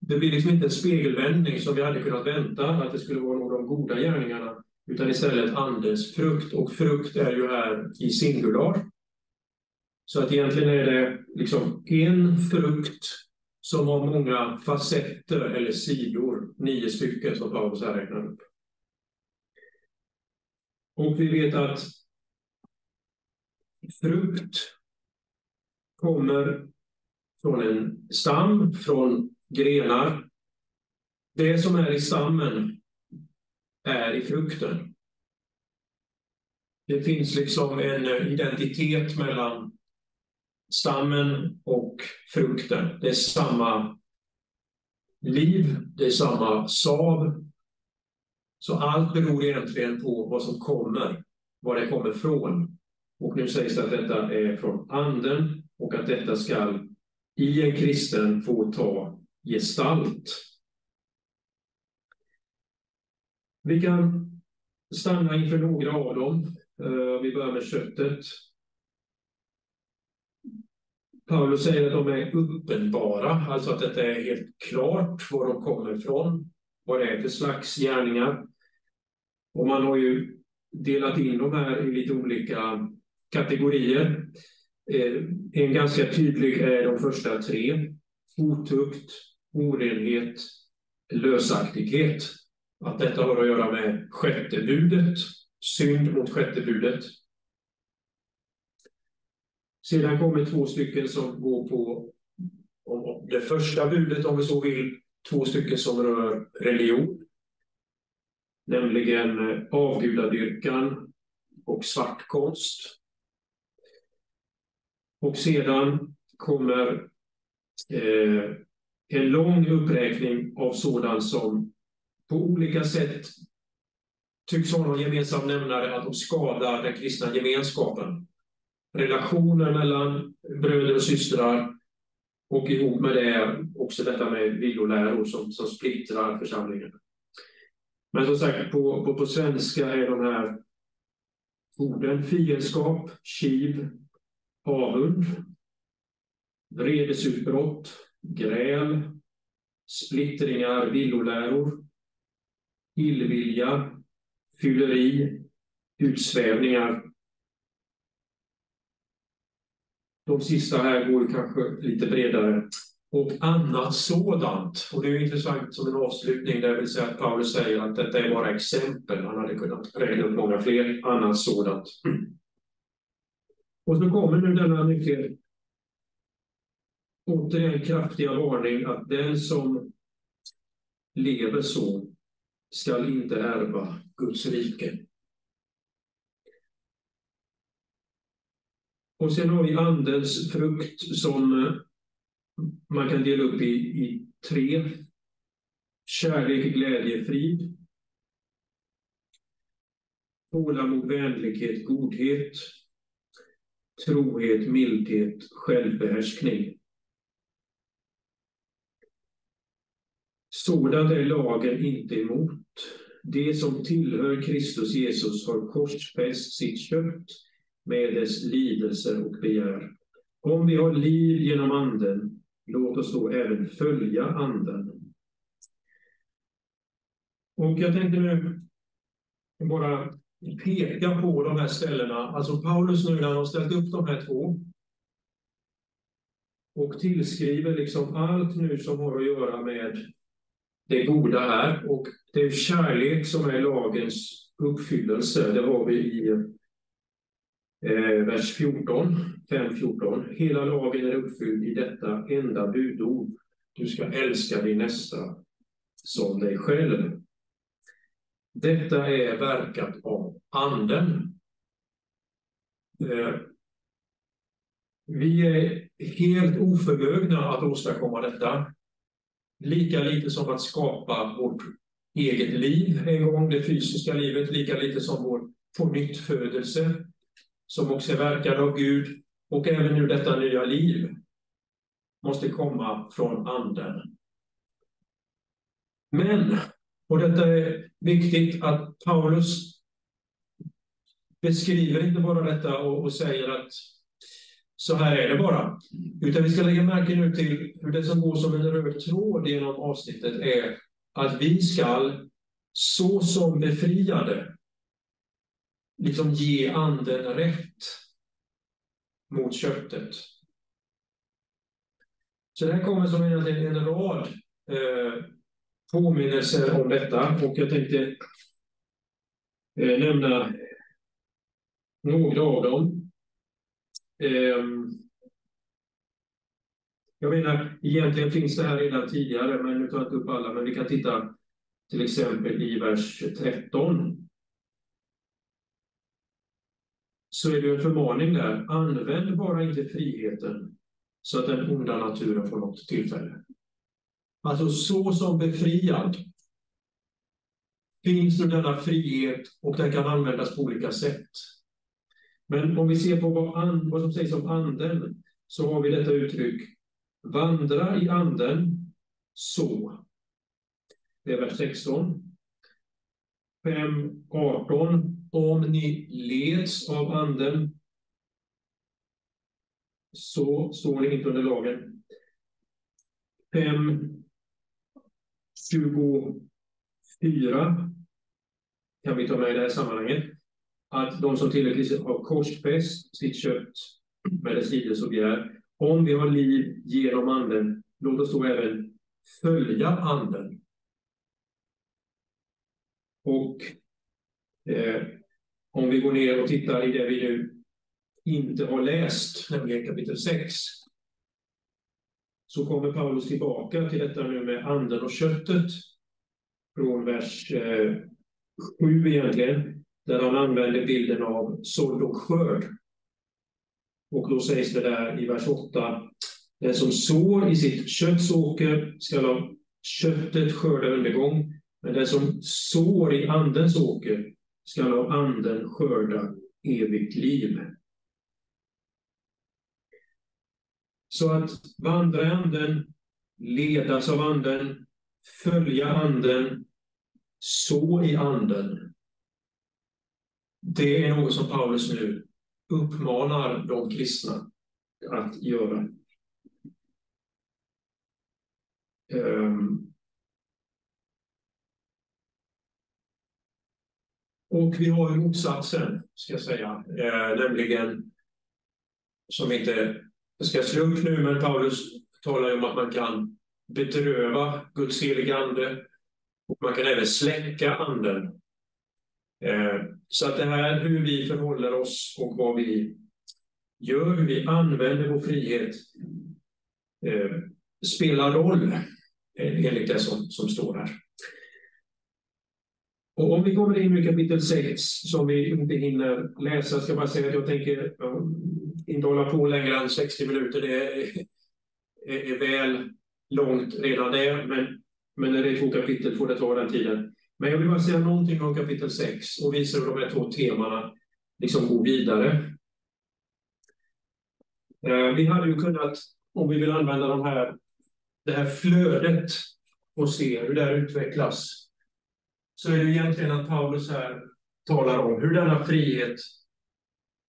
det blir liksom inte en spegelvändning som vi hade kunnat vänta, att det skulle vara några av de goda gärningarna, utan istället Andens frukt. Och frukt är ju här i singular. Så att egentligen är det liksom en frukt som har många facetter eller sidor, nio stycken som Paulus här räknar upp. Och vi vet att frukt kommer från en stam, från grenar. Det som är i stammen är i frukten. Det finns liksom en identitet mellan stammen och frukten. Det är samma liv, det är samma sav. Så allt beror egentligen på vad som kommer, var det kommer från. Och nu sägs det att detta är från anden och att detta ska i en kristen få ta gestalt. Vi kan stanna inför några av dem. Eh, vi börjar med köttet. Paulus säger att de är uppenbara, alltså att det är helt klart var de kommer ifrån, vad det är för slags gärningar. Och man har ju delat in de här i lite olika kategorier. Eh, en ganska tydlig är de första tre. Otukt, orenhet, lösaktighet. Att detta har att göra med sjätte budet, synd mot sjätte budet. Sedan kommer två stycken som går på det första budet, om vi så vill, två stycken som rör religion. Nämligen eh, avgudadyrkan och svartkonst. Och sedan kommer eh, en lång uppräkning av sådant som på olika sätt tycks ha någon gemensam nämnare att de skadar den kristna gemenskapen. Relationer mellan bröder och systrar och ihop med det också detta med villoläror som, som splittrar församlingen. Men som sagt, på, på, på svenska är de här orden fiendskap, kiv, avund, vredesutbrott, gräl, splittringar, villoläror, illvilja, fylleri, utsvävningar. De sista här går kanske lite bredare. Och annat sådant. Och det är intressant som en avslutning, där vill säga att Paulus säger att detta är bara exempel. Han hade kunnat räkna upp många fler annat sådant. Och så kommer nu denna mycket återigen kraftiga varning att den som lever så skall inte ärva Guds rike. Och sen har vi Andens frukt som man kan dela upp i, i tre. Kärlek, glädje, frid. Tålamod, vänlighet, godhet. Trohet, mildhet, självbehärskning. Sådant är lagen inte emot. Det som tillhör Kristus Jesus har korsfäst sitt kött med dess lidelser och begär. Om vi har liv genom Anden, låt oss då även följa Anden. Och jag tänkte nu bara peka på de här ställena. Alltså Paulus nu när han har ställt upp de här två och tillskriver liksom allt nu som har att göra med det goda här. Och det är kärlek som är lagens uppfyllelse. Det har vi i eh, vers 14, 5.14. Hela lagen är uppfylld i detta enda budord. Du ska älska din nästa som dig själv. Detta är verkat av Anden. Eh, vi är helt oförmögna att åstadkomma detta. Lika lite som att skapa vårt eget liv en gång, det fysiska livet, lika lite som vår pånyttfödelse, som också är verkad av Gud, och även nu detta nya liv måste komma från Anden. Men, och detta är viktigt, att Paulus beskriver inte bara detta och, och säger att så här är det bara. Utan vi ska lägga märke nu till hur det som går som en röd tråd genom avsnittet är att vi skall, så som befriade, liksom ge anden rätt mot köttet. Så det här kommer som en, en rad eh, påminnelser om detta och jag tänkte eh, nämna några av dem. Ehm, jag menar, egentligen finns det här redan tidigare, men nu tar jag inte upp alla, men vi kan titta till exempel i vers 13. Så är det en förmaning där. Använd bara inte friheten så att den onda naturen får något tillfälle. Alltså så som befriad finns nu denna frihet och den kan användas på olika sätt. Men om vi ser på vad, and, vad som sägs om anden, så har vi detta uttryck vandra i anden så. Det är vers 16. 5, 18. Om ni leds av anden så står ni inte under lagen. 5, 24 kan vi ta med i det här sammanhanget att de som tillräckligt har korsfäst sitt kött med dess lidelse och begär. Om vi har liv genom Anden, låt oss då även följa Anden. Och eh, om vi går ner och tittar i det vi nu inte har läst, nämligen kapitel 6, så kommer Paulus tillbaka till detta nu med anden och köttet från vers eh, 7 egentligen där han använder bilden av sådd och skörd. Och då sägs det där i vers 8, den som sår i sitt kötts åker skall av köttet skörda undergång, men den som sår i andens åker skall av anden skörda evigt liv. Så att vandra i anden, ledas av anden, följa anden, så i anden, det är något som Paulus nu uppmanar de kristna att göra. Um, och vi har ju motsatsen, ska jag säga, eh, nämligen som inte ska slå upp nu, men Paulus talar ju om att man kan bedröva Guds heliga ande. Och man kan även släcka anden. Eh, så att det här hur vi förhåller oss och vad vi gör, hur vi använder vår frihet eh, spelar roll eh, enligt det som, som står här. Och om vi kommer in i kapitel 6, som vi inte hinner läsa, ska jag bara säga att jag tänker inte hålla på längre än 60 minuter. Det är, är, är väl långt redan det, men, men när det är två kapitel får det ta den tiden. Men jag vill bara säga någonting om kapitel 6 och visa hur de här två temana liksom går vidare. Eh, vi hade ju kunnat, om vi vill använda de här, det här flödet och se hur det här utvecklas, så är det egentligen att Paulus här talar om hur denna frihet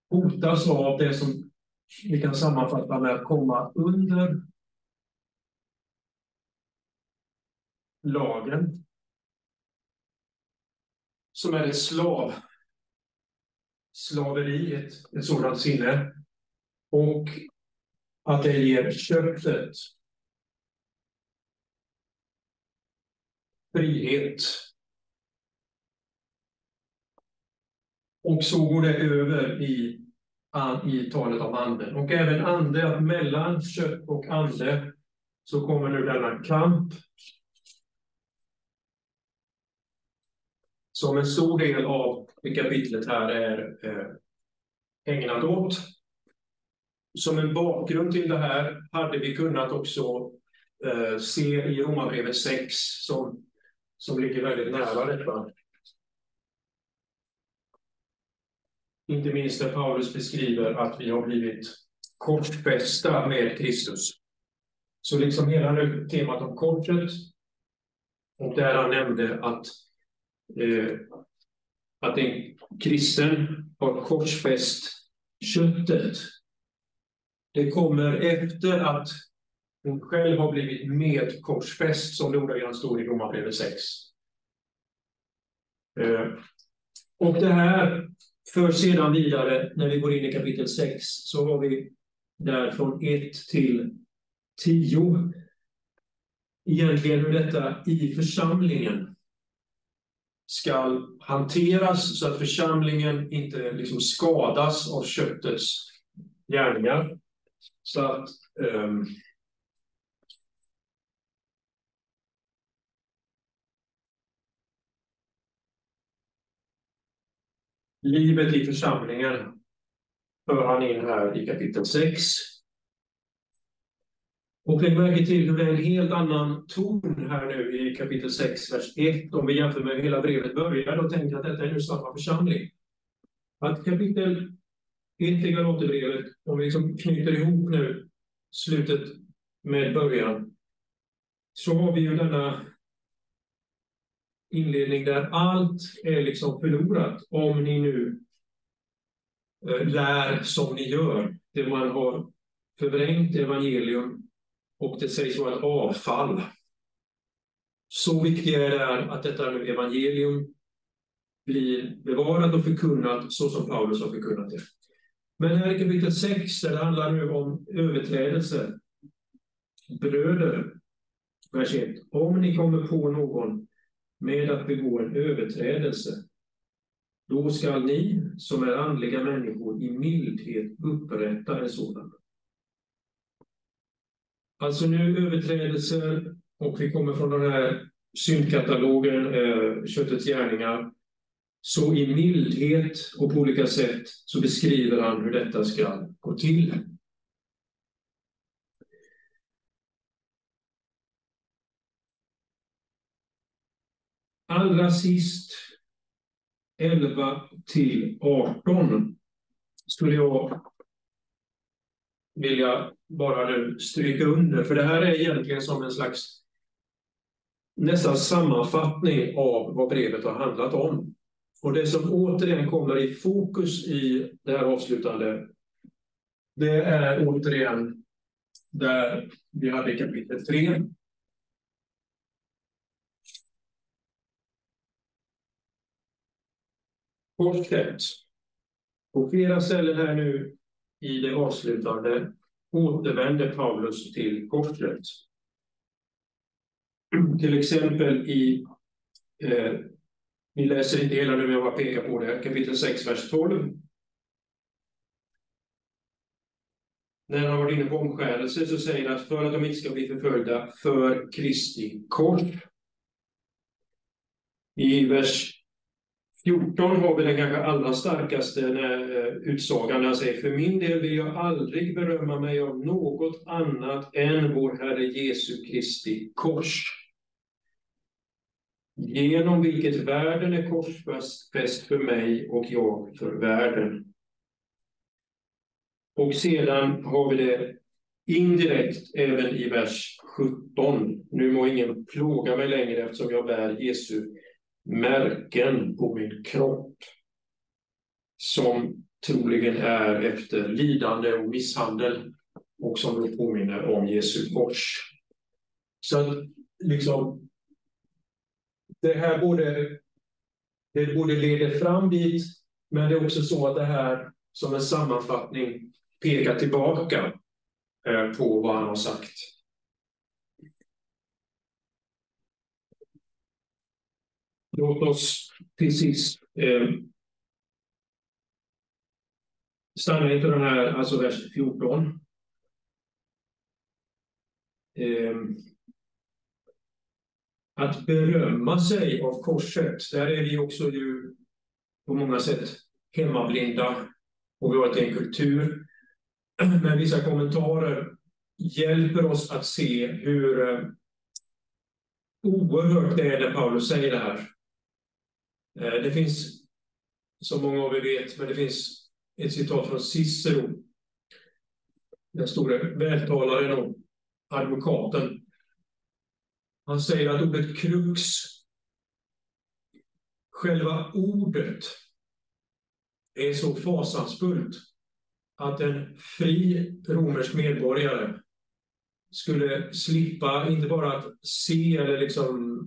hotas av det som vi kan sammanfatta med att komma under lagen som är ett slav, slaveri, ett, ett sådant sinne. Och att det ger köttet frihet. Och så går det över i, i talet om anden. Och även ande, mellan kött och ande så kommer nu denna kamp som en stor del av kapitlet här är eh, ägnat åt. Som en bakgrund till det här hade vi kunnat också eh, se i Romarbrevet 6 som, som ligger väldigt nära detta. Inte minst där Paulus beskriver att vi har blivit korsfästa med Kristus. Så liksom hela nu temat om korset och där han nämnde att Eh, att en kristen har korsfäst köttet. Det kommer efter att hon själv har blivit medkorsfäst, som det ordagrant står i Romarbrevet 6. Eh, och det här för sedan vidare, när vi går in i kapitel 6, så har vi där från 1 till 10 egentligen hur detta i församlingen ska hanteras så att församlingen inte liksom skadas av köttets gärningar. Så att um, livet i församlingen för han in här i kapitel 6. Och lägg märke till hur det är en helt annan ton här nu i kapitel 6, vers 1, om vi jämför med hur hela brevet börjar och tänker att detta är nu samma församling. Att kapitel 1 i Galaterbrevet, om vi liksom knyter ihop nu slutet med början, så har vi ju denna inledning där allt är liksom förlorat om ni nu eh, lär som ni gör. Det man har förvrängt evangelium och det sägs vara ett avfall. Så viktigt är det att detta nu evangelium blir bevarat och förkunnat så som Paulus har förkunnat det. Men här i kapitel 6, där det handlar nu om överträdelser. Bröder, vers 1. Om ni kommer på någon med att begå en överträdelse, då skall ni som är andliga människor i mildhet upprätta en sådan. Alltså nu överträdelser och vi kommer från den här syndkatalogen, eh, köttets gärningar. Så i mildhet och på olika sätt så beskriver han hur detta ska gå till. Allra sist 11 till 18 skulle jag vill jag bara nu stryka under, för det här är egentligen som en slags nästan sammanfattning av vad brevet har handlat om. Och det som återigen kommer i fokus i det här avslutande, det är återigen där vi hade kapitel 3. Korset. På flera ställen här nu i det avslutande återvänder Paulus till korset. Till exempel i, eh, vi läser inte hela nu, men jag bara pekar på det, kapitel 6, vers 12. När han har varit inne på omskärelse så säger han att för att de inte ska bli förföljda för Kristi kors. I vers 14 har vi den kanske allra starkaste eh, utsagan. Han säger, för min del vill jag aldrig berömma mig av något annat än vår Herre Jesu Kristi kors. Genom vilket världen är korsfäst för mig och jag för världen. Och sedan har vi det indirekt även i vers 17. Nu må ingen plåga mig längre eftersom jag bär Jesu märken på min kropp som troligen är efter lidande och misshandel och som då påminner om Jesu kors. Så att liksom, det här både, det både leder fram dit, men det är också så att det här som en sammanfattning pekar tillbaka eh, på vad han har sagt. Låt oss till sist eh, stanna inför den här, alltså vers 14. Eh, att berömma sig av korset, där är vi också ju på många sätt hemmablinda och vi har en kultur Men vissa kommentarer hjälper oss att se hur eh, oerhört det är när Paulus säger det här. Eh, det finns, som många av er vet, men det finns ett citat från Cicero, den store vältalaren och advokaten. Han säger att ordet krux, själva ordet, är så fasansfullt att en fri romersk medborgare skulle slippa, inte bara att se eller liksom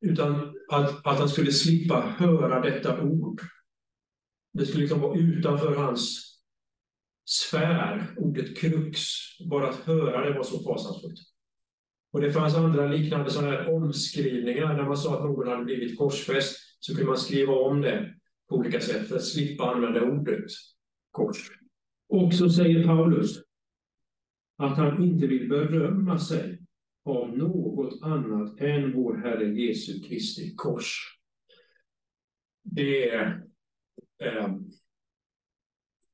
utan att, att han skulle slippa höra detta ord. Det skulle liksom vara utanför hans sfär, ordet krux. Bara att höra det var så fasansfullt. Och det fanns andra liknande sådana här omskrivningar. När man sa att någon hade blivit korsfäst så kunde man skriva om det på olika sätt för att slippa använda ordet kors. Och så säger Paulus att han inte vill berömma sig av något annat än vår Herre Jesu Kristi kors. Det är, eh,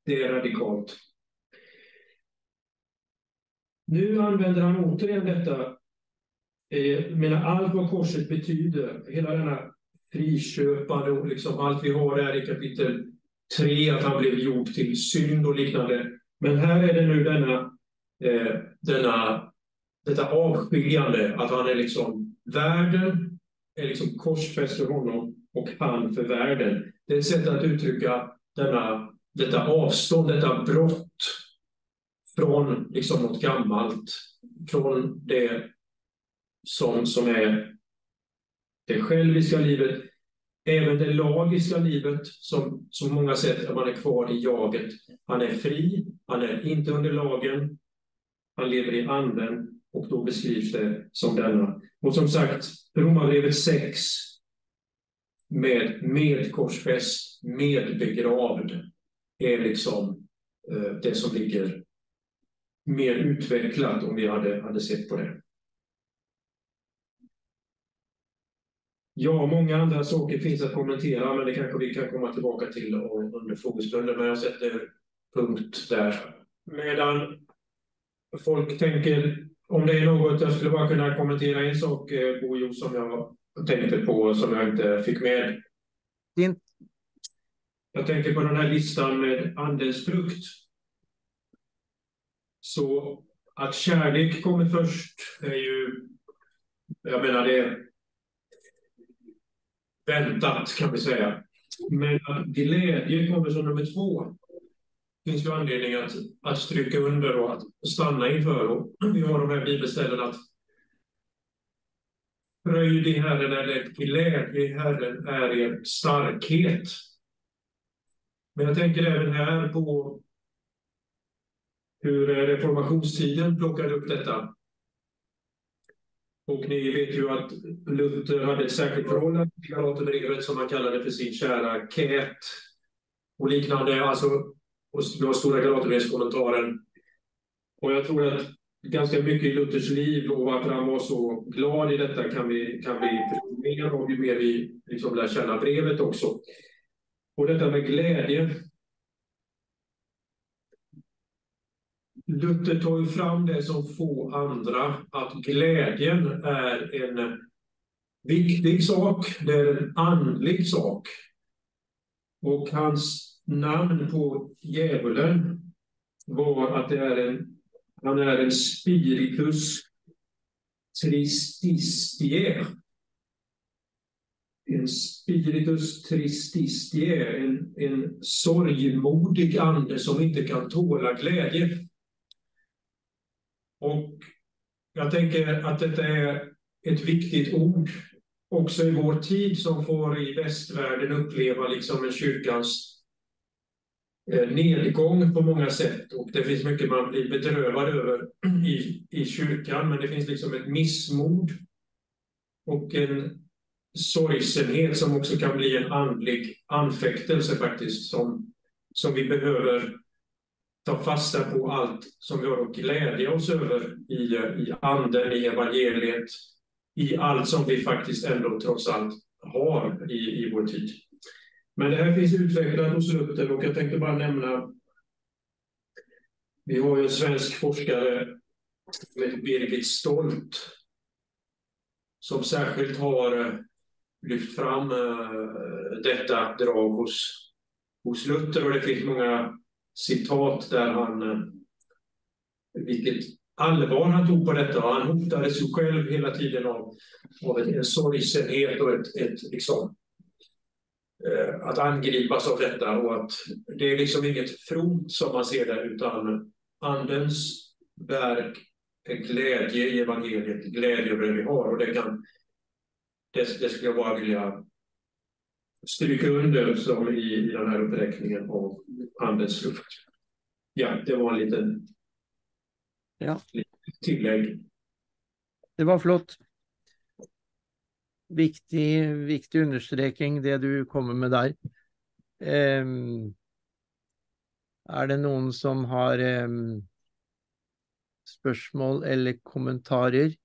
det är radikalt. Nu använder han återigen detta, eh, menar allt vad korset betyder, hela denna friköpande och liksom allt vi har där i kapitel 3, att han blev gjord till synd och liknande. Men här är det nu denna, eh, denna detta avskiljande, att han är liksom världen, är liksom korsfäst för honom och han för världen. Det är ett sätt att uttrycka denna, detta avstånd, detta brott från liksom något gammalt, från det som, som är det själviska livet, även det lagiska livet som, som många sätt att man är kvar i jaget. Han är fri, han är inte under lagen, han lever i anden och då beskrivs det som denna. Och som sagt, Romarbrevet 6 med medkorsfäst, medbegravd är liksom eh, det som ligger mer utvecklat om vi hade, hade sett på det. Ja, många andra saker finns att kommentera, men det kanske vi kan komma tillbaka till under frågestunden. Men jag sätter punkt där. Medan folk tänker om det är något, jag skulle bara kunna kommentera en sak, eh, Bojo, som jag tänkte på som jag inte fick med. Din... Jag tänker på den här listan med Andens frukt. Så att kärlek kommer först är ju, jag menar det väntat kan vi säga. Men att glädje kommer som nummer två finns ju anledning att, att stryka under och att stanna inför. Och vi har de här bibelställena att Fröjd i Herren eller glädje i Herren är er starkhet. Men jag tänker även här på hur reformationstiden plockade upp detta. Och ni vet ju att Luther hade ett särskilt förhållande till Galaterbrevet som han kallade för sin kära Kät och liknande. Alltså och du har Stora Galaterbrevskommentaren. Och jag tror att ganska mycket i Luthers liv och varför han var så glad i detta kan vi, kan vi förstå mer om ju mer vi liksom lär känna brevet också. Och detta med glädje. Luther tar ju fram det som få andra, att glädjen är en viktig sak, det är en andlig sak. Och hans namn på djävulen var att det är en, han är en spiritus trististie. En spiritus trististie, en, en sorgmodig ande som inte kan tåla glädje. Och jag tänker att detta är ett viktigt ord också i vår tid som får i västvärlden uppleva liksom en kyrkans Eh, nedgång på många sätt och det finns mycket man blir bedrövad över i, i kyrkan, men det finns liksom ett missmod och en sorgsenhet som också kan bli en andlig anfäktelse faktiskt, som, som vi behöver ta fasta på allt som vi har att glädja oss över i, i anden, i evangeliet, i allt som vi faktiskt ändå trots allt har i, i vår tid. Men det här finns utvecklat hos Luther och jag tänkte bara nämna vi har ju en svensk forskare som heter Birgit Stolt som särskilt har eh, lyft fram eh, detta drag hos, hos Luther och det finns många citat där han eh, vilket allvar han tog på detta. Han hotades ju själv hela tiden av, av en sorgsenhet och ett, ett liksom, att angripas av detta och att det är liksom inget fromt som man ser det utan Andens verk är glädje i evangeliet, glädje över det vi har och det kan det, det skulle jag bara vilja stryka under som i, i den här uppräkningen av Andens luft. Ja, det var en liten ja. tillägg. Det var flott viktig, viktig understreking, det du kommer med der. Um, er det noen som har um, spørsmål eller kommentarer?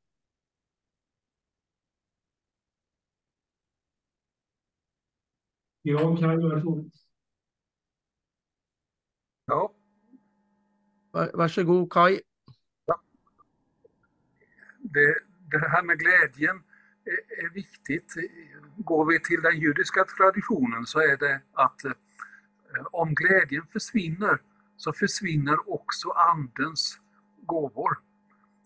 Ja, Kaj, varsågod. Ja. Vær, vær så god, Kai. Ja. Det, det här med glädjen är viktigt. Går vi till den judiska traditionen så är det att eh, om glädjen försvinner så försvinner också Andens gåvor.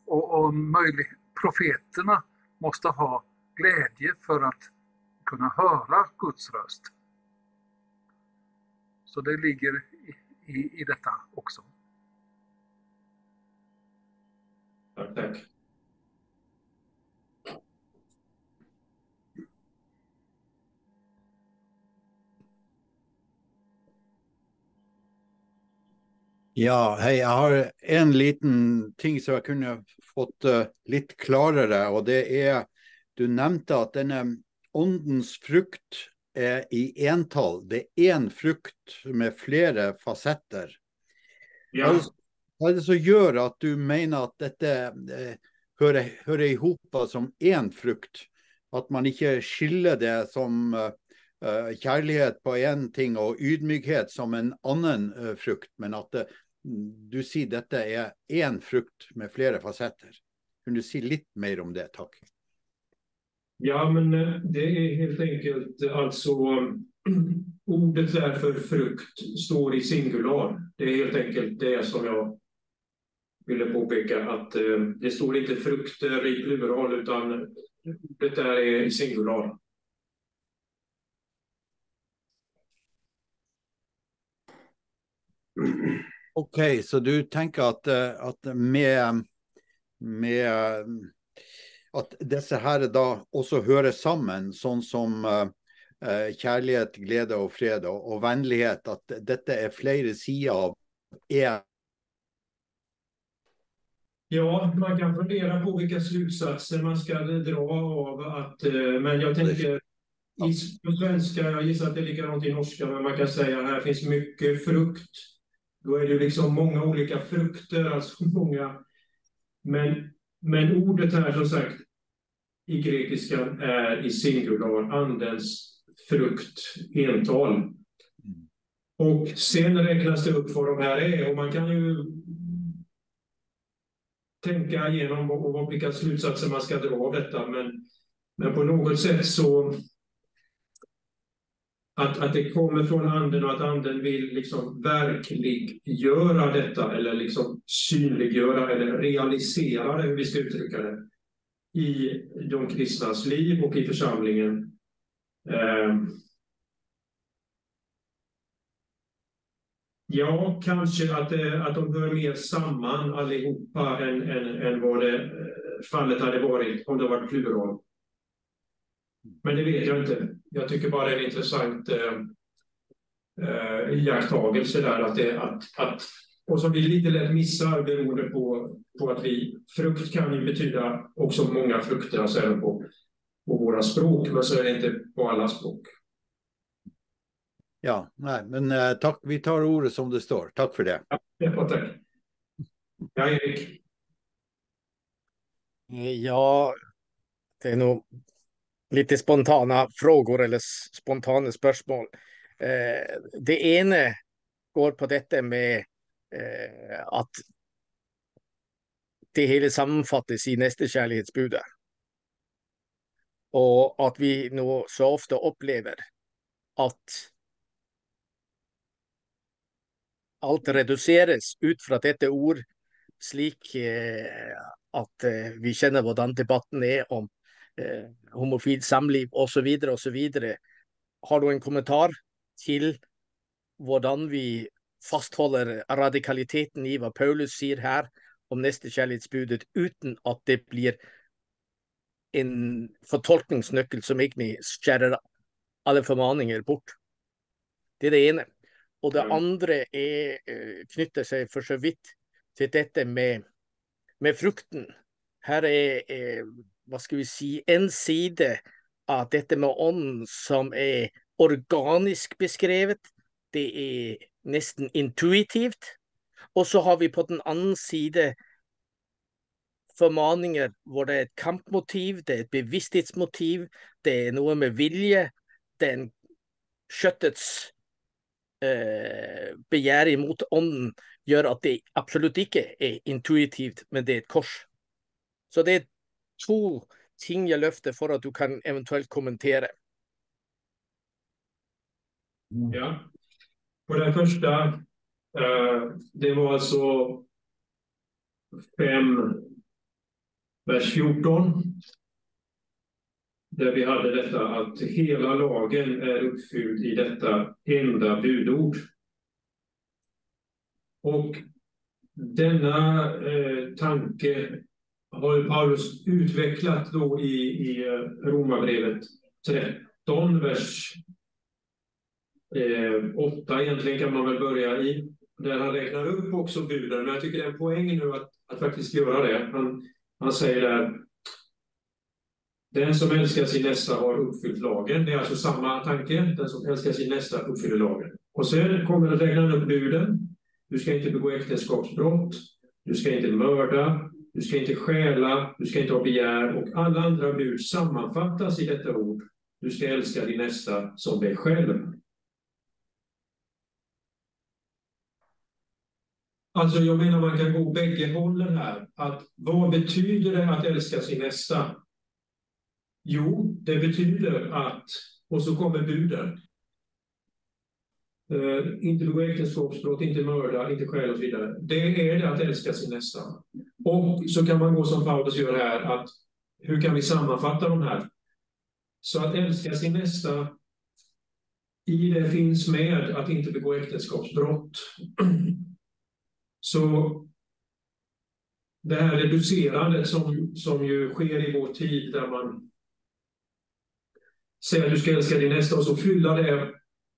Och, och möjlig, profeterna måste ha glädje för att kunna höra Guds röst. Så det ligger i, i, i detta också. Tack, tack. Ja, hei. Jeg har en liten ting som jeg kunne fått uh, litt klarere. Og det er Du nevnte at denne åndens frukt er i entall. Det er én frukt med flere fasetter. Ja. Hva er det som gjør at du mener at dette uh, hører, hører i hop som én frukt? At man ikke skiller det som uh, kjærlighet på én ting og ydmykhet som en annen frukt, men at det, du sier dette er én frukt med flere fasetter. Kan du si litt mer om det, takk? Ja, men eh, det är helt enkelt alltså *clears throat* ordet där för frukt står i singular. Det är helt enkelt det som jag ville påpeka att eh, det står inte frukter i plural utan ordet där är i singular. *clears throat* OK, så du tenker at, eh, at med, med At disse her da også hører sammen, sånn som uh, kjærlighet, glede og fred og, og, vennlighet. At dette er flere sider av én Ja, man kan fundera på vilka slutsatser man ska dra av att, men jag tänker i, på svenska, jag gissar att det är likadant i norska, men man kan säga att här finns mycket frukt då är det liksom många olika frukter, alltså många. Men, men ordet här som sagt i grekiskan är eh, i singular, andens frukt, ental. Och sen räknas det upp vad de här är och man kan ju tänka igenom och vilka slutsatser man ska dra av detta. Men, men på något sätt så att, att det kommer från anden och att anden vill liksom verkliggöra detta eller liksom synliggöra eller realisera det, hur vi ska uttrycka det, i de kristnas liv och i församlingen. Eh, ja, kanske att, det, att de hör mer samman allihopa än, än, än vad det eh, fallet hade varit om det varit plural. Men det vet jag inte. Jag tycker bara det är en intressant eh, eh, iakttagelse där. Att det, att, att, och som vi lite lätt missar beroende på, på att vi, frukt kan ju betyda också många frukter, alltså även på, på våra språk, men så är det inte på alla språk. Ja, nej, men eh, tack. Vi tar ordet som det står. Tack för det. Ja, tack. Ja, Erik. Ja, det är nog lite spontana frågor eller spontana spörsmål. Eh, det ena går på detta med eh, att det hela sammanfattas i nästa kärleksbud. Och att vi nu så ofta upplever att allt reduceras ut från detta ord slik eh, att eh, vi känner hur debatten är om eh, homofilt samliv och så vidare och så vidare. Har du en kommentar till hur vi fasthåller radikaliteten i vad Paulus säger här om nästekärleksbudet utan att det blir en förtolkningsnyckel som egentligen skär alla förmaningar bort. Det är det ena. Och det andra är, eh, knyter sig för så vitt till detta med, med frukten. Här är, är vad ska vi säga, en sida av detta med ånd som är organiskt beskrivet. Det är nästan intuitivt. Och så har vi på den andra sidan förmaningar där det är ett kampmotiv, det är ett bevissthetsmotiv, det är något med vilja, det är en köttets eh, begär emot ånden gör att det absolut inte är intuitivt, men det är ett kors. Så det är två ting jag lyfter för att du kan eventuellt kommentera. Ja. På den första, eh, det var alltså 5, vers 14. Där vi hade detta att hela lagen är uppfylld i detta enda budord. Och denna eh, tanke har Paulus utvecklat då i, i eh, Romarbrevet 13, vers eh, 8 egentligen kan man väl börja i. Där han räknar upp också buden, men jag tycker det är en poäng nu att, att faktiskt göra det. Han, han säger där den som älskar sin nästa har uppfyllt lagen. Det är alltså samma tanke. Den som älskar sin nästa uppfyller lagen. Och sen kommer han räkna upp buden. Du ska inte begå äktenskapsbrott. Du ska inte mörda. Du ska inte stjäla, du ska inte ha begär och alla andra bud sammanfattas i detta ord. Du ska älska din nästa som dig själv. Alltså jag menar man kan gå bägge hållen här. Att, vad betyder det att älska sin nästa? Jo, det betyder att, och så kommer buden. Uh, eh, inte begå äktenskapsbrott, inte mörda, inte stjäla och så vidare. Det är det att älska sin nästa. Och så kan man gå som Paulus gör här, att hur kan vi sammanfatta de här? Så att älska sin nästa, i det finns med att inte begå äktenskapsbrott. Så det här reducerandet som, som ju sker i vår tid, där man säger att du ska älska din nästa och så fylla det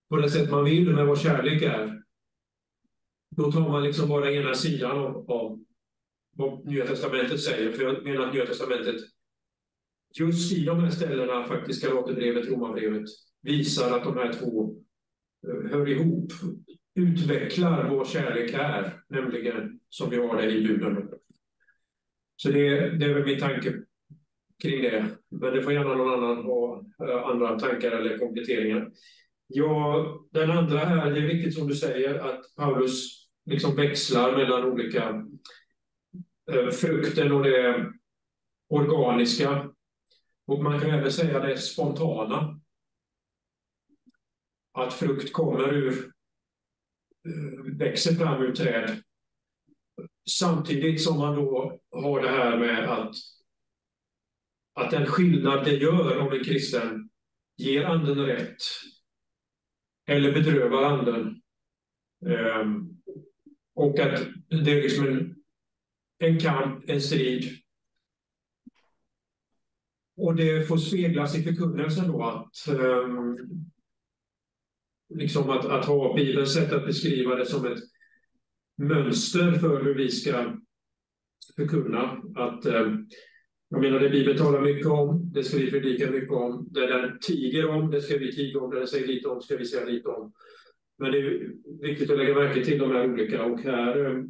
på det sätt man vill med vad kärlek är. Då tar man liksom bara ena sidan av, av vad Nya Testamentet säger. För jag menar att Nya Testamentet just i de här ställena, faktiskt Galaterbrevet, Romarbrevet, visar att de här två eh, hör ihop, utvecklar vad kärlek är, nämligen som vi har det i buden. Så det, det är väl min tanke kring det. Men det får gärna någon annan ha eh, andra tankar eller kompletteringar. Ja, den andra här, det är viktigt som du säger att Paulus liksom växlar mellan olika Eh, frukten och det organiska. Och man kan även säga det spontana. Att frukt kommer ur, eh, växer fram ur träd. Samtidigt som man då har det här med att, att den skillnad det gör om en kristen ger anden rätt eller bedrövar anden. Ehm, och att det är liksom en, en kamp, en strid. Och det får speglas i förkunnelsen då att um, liksom att, att ha Bibelns sätt att beskriva det som ett mönster för hur vi ska förkunna. Att um, jag menar, det Bibeln talar mycket om, det ska vi predika mycket om. Det den tiger om, det ska vi tiga om. Det den säger lite om, ska vi säga lite om. Men det är viktigt att lägga märke till de här olika. Och här, ehm,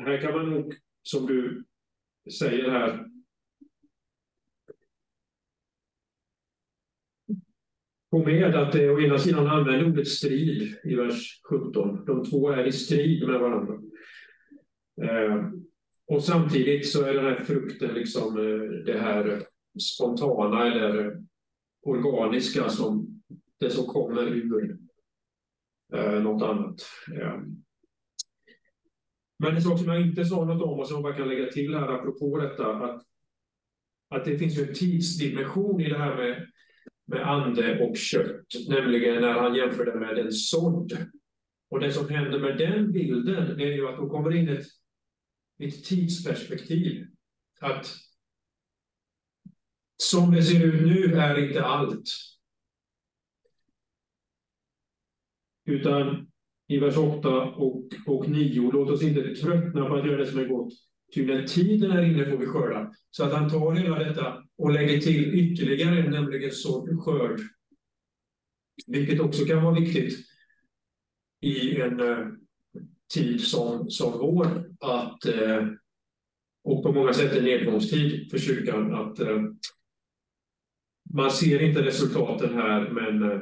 här kan man nog, som du säger här, få med att det å ena sidan använder ordet strid i vers 17. De två är i strid med varandra. Eh, och samtidigt så är den här frukten liksom eh, det här spontana eller organiska som det som kommer ur eh, något annat. Eh. Men en sak som jag inte sa något om och som man kan lägga till här apropå detta att, att det finns ju en tidsdimension i det här med, med ande och kött, nämligen när han jämför det med en sådd. Och det som händer med den bilden är ju att då kommer in ett ett tidsperspektiv. Att som det ser ut nu är inte allt. Utan i vers 8 och, och 9, låt oss inte tröttna på att göra det som är gott. Ty när tiden är inne får vi skörda. Så att han tar hela detta och lägger till ytterligare, nämligen så skörd. Vilket också kan vara viktigt i en eh, tid som, som vår att, eh, och på många sätt en nedgångstid för kyrkan, att eh, man ser inte resultaten här, men eh,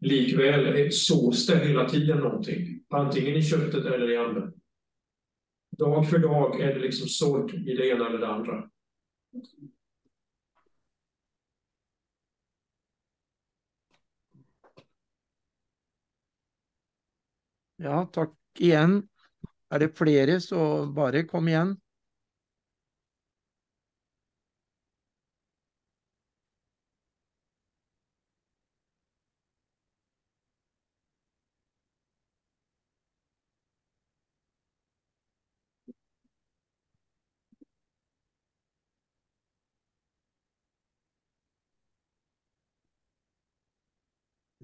likväl sås det hela tiden någonting, antingen i köttet eller i anden. Dag för dag är det liksom sådd i det ena eller det andra. Ja, tack igen. Är det flera så bara kom igen.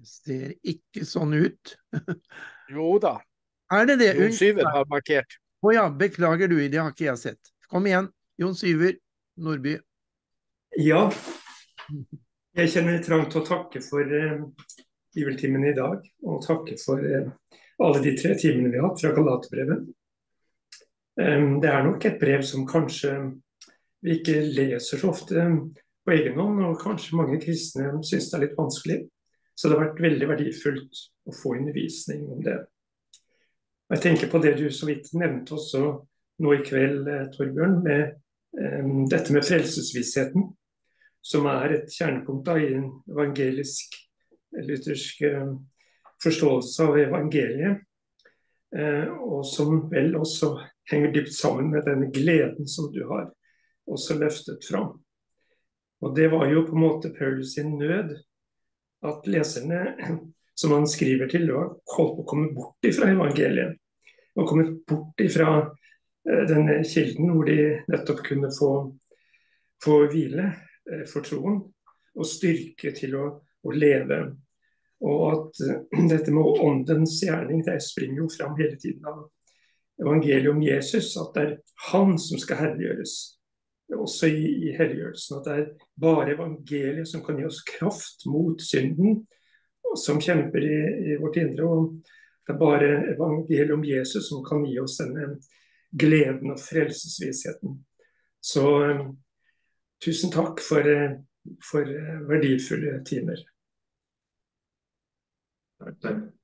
Ser inte sån ut. *laughs* jo då. Er det det? Jon Syver har markert. Å oh ja, beklager du, det har ikke jeg sett. Kom igjen, Jon Syver Nordby. Ja, jeg kjenner trang til å takke for uh, bibeltimen i dag, og takke for uh, alle de tre timene vi har hatt fra Galaterbrevet. Um, det er nok et brev som kanskje vi ikke leser så ofte på egen hånd, og kanskje mange kristne syns det er litt vanskelig. Så det har varit väldigt värdefullt att få undervisning om det. Jag tänker på det du så vitt nämnde också nu ikväll, eh, Torbjörn, Torbjørn, med um, detta med frälsningsvisheten Som är ett kärnpunkt i en evangelisk, eh, luthersk uh, av evangeliet. Uh, som väl också hänger djupt samman med den glädje som du har också lyftet fram. Och det var ju på något sätt Paulus sin nöd At leserne, som han skriver til, har holdt på å komme bort ifra evangeliet og kommet bort ifra eh, denne kilden hvor de nettopp kunne få, få hvile eh, for troen og styrke til å, å leve. Og at eh, dette med åndens gjerning det springer jo fram hele tiden av evangeliet om Jesus, at det er han som skal herliggjøres. Også i, i helliggjørelsen. At det er bare evangeliet som kan gi oss kraft mot synden, som kjemper i, i vårt indre. og det er bare evangeliet om Jesus som kan gi oss denne gleden og frelsesvisheten. Så um, tusen takk for, eh, for eh, verdifulle timer. Takk, takk.